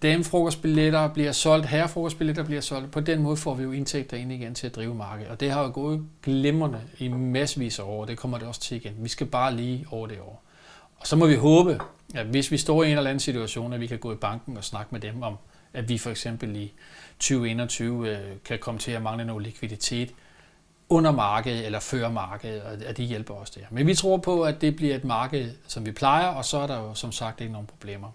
damefrokostbilletter bliver solgt, herrefrokostbilletter bliver solgt. På den måde får vi jo indtægter ind igen til at drive markedet. Og det har jo gået glimrende i massevis af år, det kommer det også til igen. Vi skal bare lige over det år. Og så må vi håbe, at hvis vi står i en eller anden situation, at vi kan gå i banken og snakke med dem om, at vi for eksempel i 2021 øh, kan komme til at mangle noget likviditet under markedet eller før markedet, og at de hjælper os der. Men vi tror på, at det bliver et marked, som vi plejer, og så er der jo som sagt ikke nogen problemer.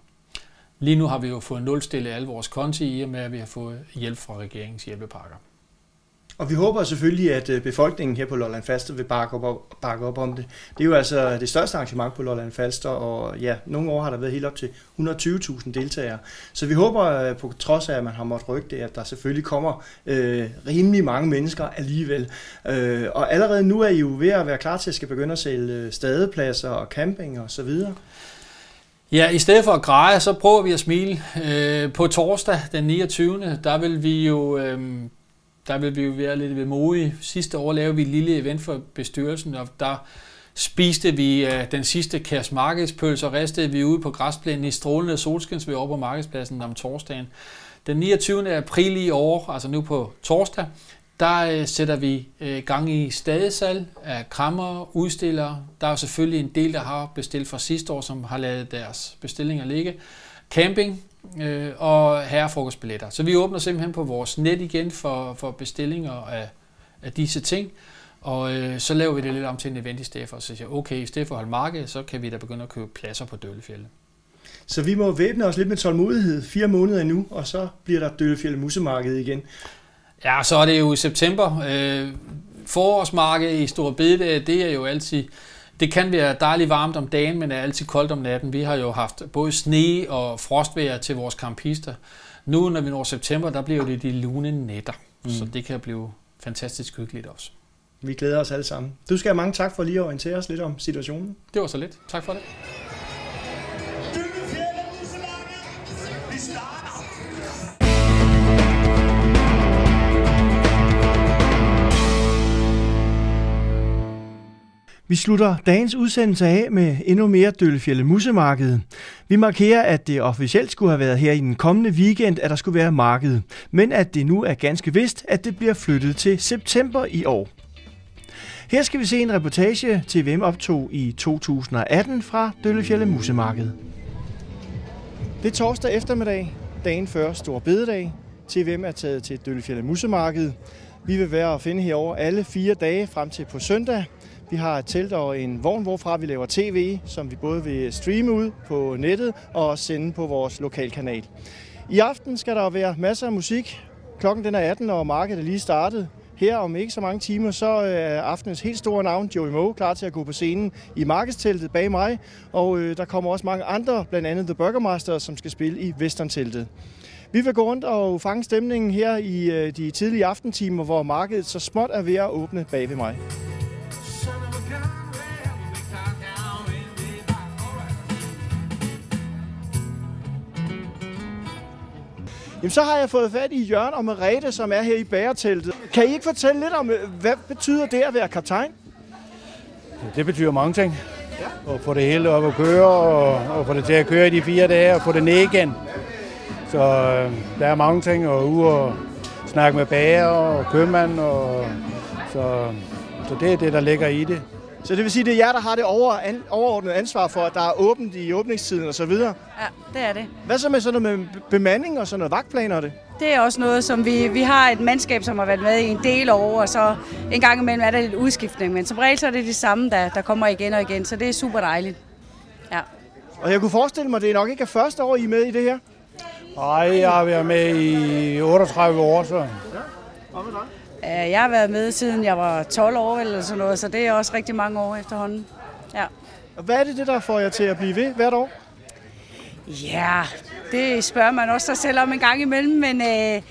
Lige nu har vi jo fået nulstillet alle vores konti i og med, at vi har fået hjælp fra regeringens hjælpepakker. Og vi håber selvfølgelig, at øh, befolkningen her på Lolland Falster vil bakke op, bakke op om det. Det er jo altså det største arrangement på Lolland Falster, og ja, nogle år har der været helt op til 120.000 deltagere. Så vi håber, øh, på trods af, at man har måttet rykke det, at der selvfølgelig kommer øh, rimelig mange mennesker alligevel. Øh, og allerede nu er I jo ved at være klar til at skal begynde at sælge øh, stadepladser og camping og så videre. Ja, i stedet for at græde, så prøver vi at smile. Øh, på torsdag den 29. der vil vi jo øh, der vil vi jo være lidt vemodige. Sidste år lavede vi et lille event for bestyrelsen, og der spiste vi øh, den sidste kærs markedspølse, og restede vi ude på græsplænen i strålende solskins ved over på markedspladsen om torsdagen. Den 29. april i år, altså nu på torsdag, der øh, sætter vi øh, gang i stadesalg af krammer, udstillere. Der er jo selvfølgelig en del, der har bestilt fra sidste år, som har lavet deres bestillinger ligge. Camping øh, og herrefrokostbilletter. Så vi åbner simpelthen på vores net igen for, for bestillinger af, af disse ting. Og øh, så laver vi det lidt om til en event i stedet for. Så siger okay, i stedet for at holde marked, så kan vi da begynde at købe pladser på Døllefjellet. Så vi må væbne os lidt med tålmodighed. Fire måneder endnu, og så bliver der Døllefjælde Musemarked igen. Ja, så er det jo i september. Øh, forårsmarkedet i Store Bede, det er jo altid... Det kan være dejligt varmt om dagen, men er altid koldt om natten. Vi har jo haft både sne og frostvejr til vores campister. Nu, når vi når september, der bliver det de lune nætter. Mm. Så det kan blive fantastisk hyggeligt også. Vi glæder os alle sammen. Du skal have mange tak for lige at orientere os lidt om situationen. Det var så lidt. Tak for det. Vi slutter dagens udsendelse af med endnu mere Døllefjælde Musemarked. Vi markerer, at det officielt skulle have været her i den kommende weekend, at der skulle være marked, men at det nu er ganske vist, at det bliver flyttet til september i år. Her skal vi se en reportage til optog i 2018 fra Døllefjælde Musemarked. Det er torsdag eftermiddag, dagen før Stor Bededag. TVM er taget til Døllefjælde Musemarked. Vi vil være at finde herover alle fire dage frem til på søndag. Vi har et telt og en vogn, hvorfra vi laver tv, som vi både vil streame ud på nettet og også sende på vores lokalkanal. I aften skal der være masser af musik. Klokken den er 18, og markedet er lige startet. Her om ikke så mange timer, så øh, er aftenens helt store navn, Joey Moe, klar til at gå på scenen i markedsteltet bag mig. Og øh, der kommer også mange andre, blandt andet The Burgermaster, som skal spille i Western-teltet. Vi vil gå rundt og fange stemningen her i øh, de tidlige aftentimer, hvor markedet så småt er ved at åbne bag ved mig. Jamen, så har jeg fået fat i Jørgen og Merete, som er her i bagerteltet. Kan I ikke fortælle lidt om, øh, hvad betyder det at være kaptajn? Det betyder mange ting. Ja. At få det hele op at køre, og, og få det til at køre i de fire dage, og få det ned igen. Så øh, der er mange ting, og ude og snakke med bager og købmand, og, så, så det er det, der ligger i det. Så det vil sige, det er jer, der har det over, an, overordnede ansvar for, at der er åbent i åbningstiden og så videre. Ja, det er det. Hvad så med sådan noget med bemanding og sådan noget vagtplaner og det? Det er også noget, som vi, vi har et mandskab, som har været med i en del år, og så en gang imellem er der lidt udskiftning, men som regel så er det de samme, der, der kommer igen og igen, så det er super dejligt. Ja. Og jeg kunne forestille mig, at det nok ikke er første år, I er med i det her? Nej, jeg har været med i 38 år, så... Øh, Jeg har været med siden jeg var 12 år eller sådan noget, så det er også rigtig mange år efterhånden. Ja. Og hvad er det, det der får jer til at blive ved hvert år? Ja, det spørger man også sig selv om en gang imellem, men øh,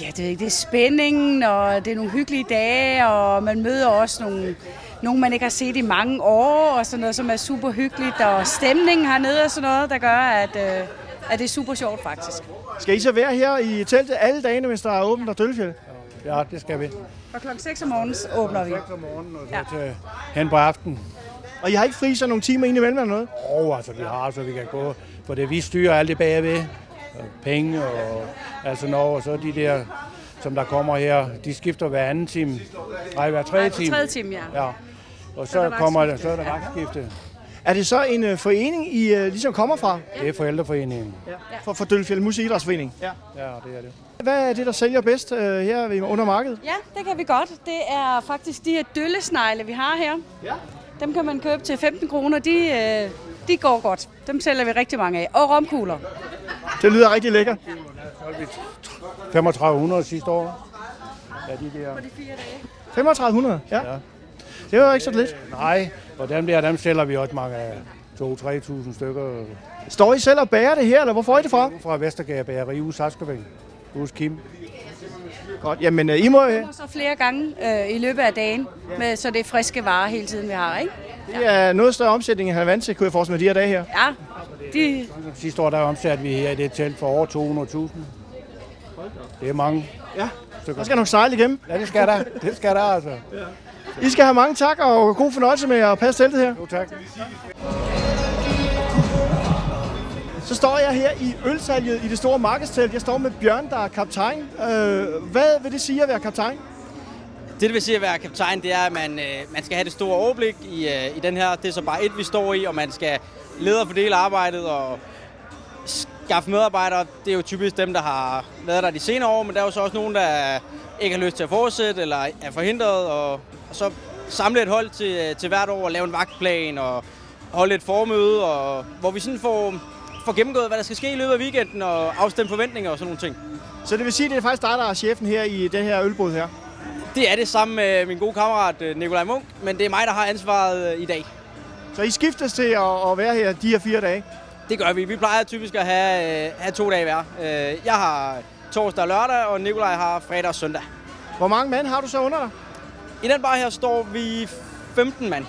ja, det, er, det er spændingen, og det er nogle hyggelige dage, og man møder også nogle, nogle, man ikke har set i mange år, og sådan noget, som er super hyggeligt, og stemningen hernede og sådan noget, der gør, at, øh, at det er super sjovt faktisk. Skal I så være her i teltet alle dagene, hvis der er åbent og Døllefjeld? Ja, det skal vi. Og klokken 6 om morgenen åbner vi. 6 om morgenen, og så ja. til hen på aften. Og I har ikke fri så nogle timer indimellem eller noget? Åh, oh, altså vi har, så vi kan gå. For det vi styrer alt det bagved. Penge og altså noget, og så de der, som der kommer her, de skifter hver anden time. Nej, hver tredje time. tredje time, ja. ja. Og Så så, der kommer der, så er der Ja. vagtskifte. Er det så en øh, forening, I øh, ligesom kommer fra? Det er forældreforeningen. Ja. For, for Døllefjeld Musikidrætsforening? Ja. Ja, det er det. Hvad er det, der sælger bedst øh, her under markedet? Ja, det kan vi godt. Det er faktisk de her døllesnegle, vi har her. Ja. Dem kan man købe til 15 kroner. De, øh, de går godt. Dem sælger vi rigtig mange af. Og romkugler. Det lyder rigtig lækkert. 3500 sidste år. Ja, de der. 3500, ja. ja. Det var ikke så lidt. Nej, og dem der, dem sælger vi også mange af. 2-3.000 stykker. Står I selv og bager det her, eller hvor får I det fra? Fra Vestergade Bageri ude i Saskeving. Hos Kim. Godt, jamen øh, I må... Og så flere gange øh, i løbet af dagen, med, så det er friske varer hele tiden, vi har. Ikke? Det er noget større omsætning, end han er vant til, kunne jeg forestille mig, de her dage her. Ja, de, Sidste år der omsatte vi her i det telt for over 200.000. Det er mange. Ja, der skal nok sejle igennem. Ja, det skal der. Det skal der altså. I skal have mange tak og god fornøjelse med at passe teltet her. Jo, tak. Så står jeg her i ølsalget i det store markedstelt. Jeg står med Bjørn, der er kaptajn. Øh, hvad vil det sige at være kaptajn? Det, det vil sige at være kaptajn, det er, at man, øh, man skal have det store overblik i, øh, i den her. Det er så bare et, vi står i, og man skal lede og fordele arbejdet og skaffe medarbejdere. Det er jo typisk dem, der har været der de senere år, men der er jo så også nogen, der ikke har lyst til at fortsætte eller er forhindret. Og, og så samle et hold til, øh, til hvert år og lave en vagtplan og holde et formøde, og, hvor vi sådan får, får gennemgået, hvad der skal ske i løbet af weekenden og afstemme forventninger og sådan nogle ting. Så det vil sige, at det er faktisk dig, der er chefen her i den her ølbod her? Det er det sammen med min gode kammerat øh, Nikolaj Munk, men det er mig, der har ansvaret øh, i dag. Så I skiftes til at, at være her de her fire dage? Det gør vi. Vi plejer typisk at have, øh, have to dage hver. Jeg har torsdag og lørdag, og Nikolaj har fredag og søndag. Hvor mange mand har du så under dig? I den bar her står vi 15 mand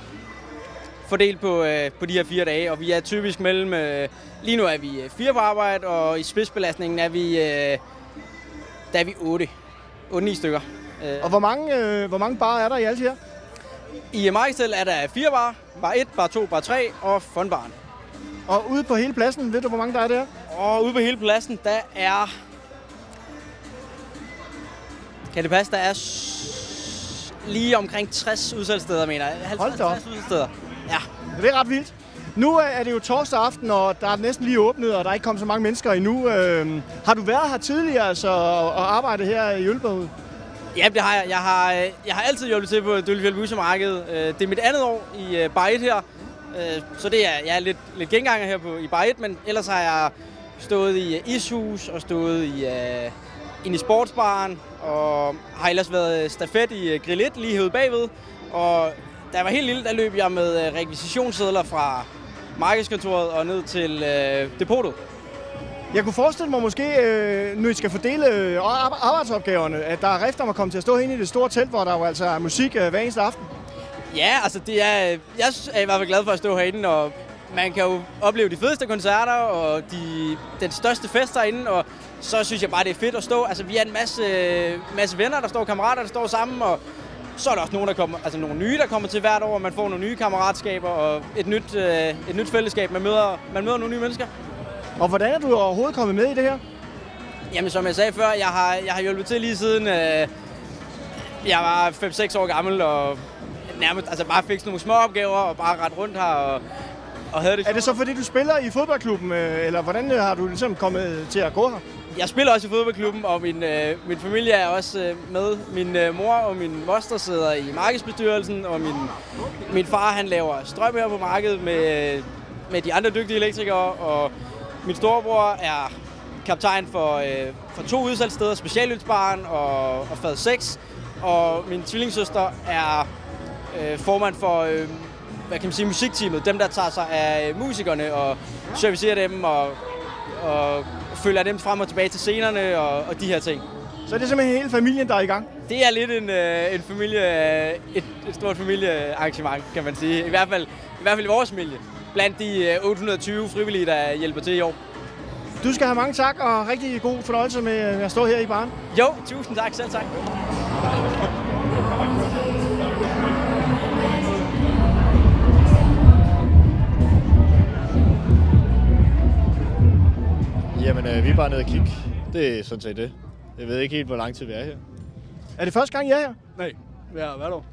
fordelt på, øh, på de her fire dage, og vi er typisk mellem, øh, lige nu er vi øh, fire på arbejde, og i spidsbelastningen er vi, øh, der er vi 8. 8-9 stykker. Øh, Og hvor mange, hvor mange barer er der i alt her? I Markedstel er der fire bar, bar 1, bar 2, bar 3 og fundbaren. Og ude på hele pladsen, ved du, hvor mange der er der? Og ude på hele pladsen, der er... Kan det passe, der er lige omkring 60 udsalgssteder, mener jeg. 50 Hold da op. 60 udsalgssteder. Ja. Det er ret vildt. Nu er det jo torsdag aften, og der er næsten lige åbnet, og der er ikke kommet så mange mennesker endnu. Øh, har du været her tidligere altså, og, arbejdet her i Ølborg? Ja, det har jeg. Jeg har, øh, jeg har altid hjulpet til på Døllefjeld Bussemarked. Øh, det er mit andet år i øh, Bar 1 her. Øh, så det er, jeg er lidt, lidt genganger her på, i Bar 1, men ellers har jeg stået i ishus og stået i, uh, inde i sportsbaren, og har ellers været stafet i Grillet lige herude bagved. Og da jeg var helt lille, der løb jeg med rekvisitionssedler fra markedskontoret og ned til øh, depotet. Jeg kunne forestille mig måske, øh, nu I skal fordele øh, ar- arbejdsopgaverne, at der er rift om at komme til at stå inde i det store telt, hvor der jo altså er musik øh, hver eneste aften. Ja, altså det er, jeg er i hvert fald glad for at stå herinde, og man kan jo opleve de fedeste koncerter og de, den største fest herinde, og så synes jeg bare, det er fedt at stå. Altså vi er en masse, masse venner, der står kammerater, der står sammen, og så er der også nogen, der kommer, altså nogle nye, der kommer til hvert år, og man får nogle nye kammeratskaber og et nyt, øh, et nyt fællesskab. Man møder, man møder nogle nye mennesker. Og hvordan er du overhovedet kommet med i det her? Jamen, som jeg sagde før, jeg har, jeg har hjulpet til lige siden øh, jeg var 5-6 år gammel, og nærmest altså bare fik nogle små opgaver, og bare ret rundt her, og, og havde det Er det så fordi, du spiller i fodboldklubben, øh, eller hvordan øh, har du ligesom kommet til at gå her? Jeg spiller også i fodboldklubben, og min, øh, min familie er også øh, med. Min øh, mor og min moster sidder i markedsbestyrelsen, og min, min far han laver strøm her på markedet med, øh, med de andre dygtige elektrikere, og min storebror er kaptajn for, øh, for to udsalgssteder, Specialødsbaren og, og Fad 6, og min tvillingssøster er øh, formand for øh, hvad kan man sige, musikteamet, dem der tager sig af musikerne og servicerer dem og, og følger dem frem og tilbage til scenerne og, og de her ting. Så det er simpelthen hele familien, der er i gang? Det er lidt en, øh, en familie, et, et stort familiearrangement, kan man sige. I hvert fald i, hvert fald i vores familie. Blandt de øh, 820 frivillige, der hjælper til i år. Du skal have mange tak, og rigtig god fornøjelse med med at stå her i baren. Jo, tusind tak. Selv tak. Jamen, øh, vi er bare nede og kigge. Det er sådan set det. Jeg ved ikke helt, hvor lang tid vi er her. Er det første gang, I er her? Nej, ja, hvad dog?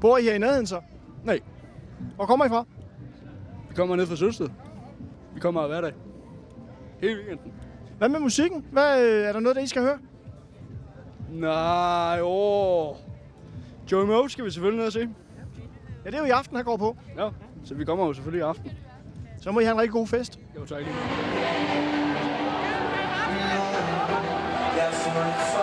Bor I her i nærheden så? Nej. Hvor kommer I fra? Vi kommer ned fra Sølsted. Vi kommer her hver dag. Hele weekenden. Hvad med musikken? Hvad, øh, er der noget, der I skal høre? Nej, åh. Joey Moe skal vi selvfølgelig ned og se. Ja, det er jo i aften, han går på. Ja, så vi kommer jo selvfølgelig i aften. Så må I have en rigtig god fest. Jo, tak. Number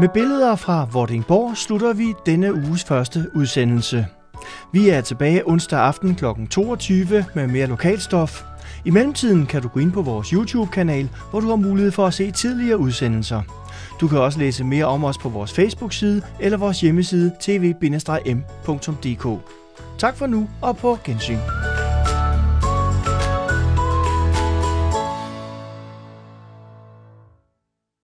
Med billeder fra Vordingborg slutter vi denne uges første udsendelse. Vi er tilbage onsdag aften kl. 22 med mere lokalstof. I mellemtiden kan du gå ind på vores YouTube-kanal, hvor du har mulighed for at se tidligere udsendelser. Du kan også læse mere om os på vores Facebook-side eller vores hjemmeside tv-m.dk. Tak for nu og på gensyn.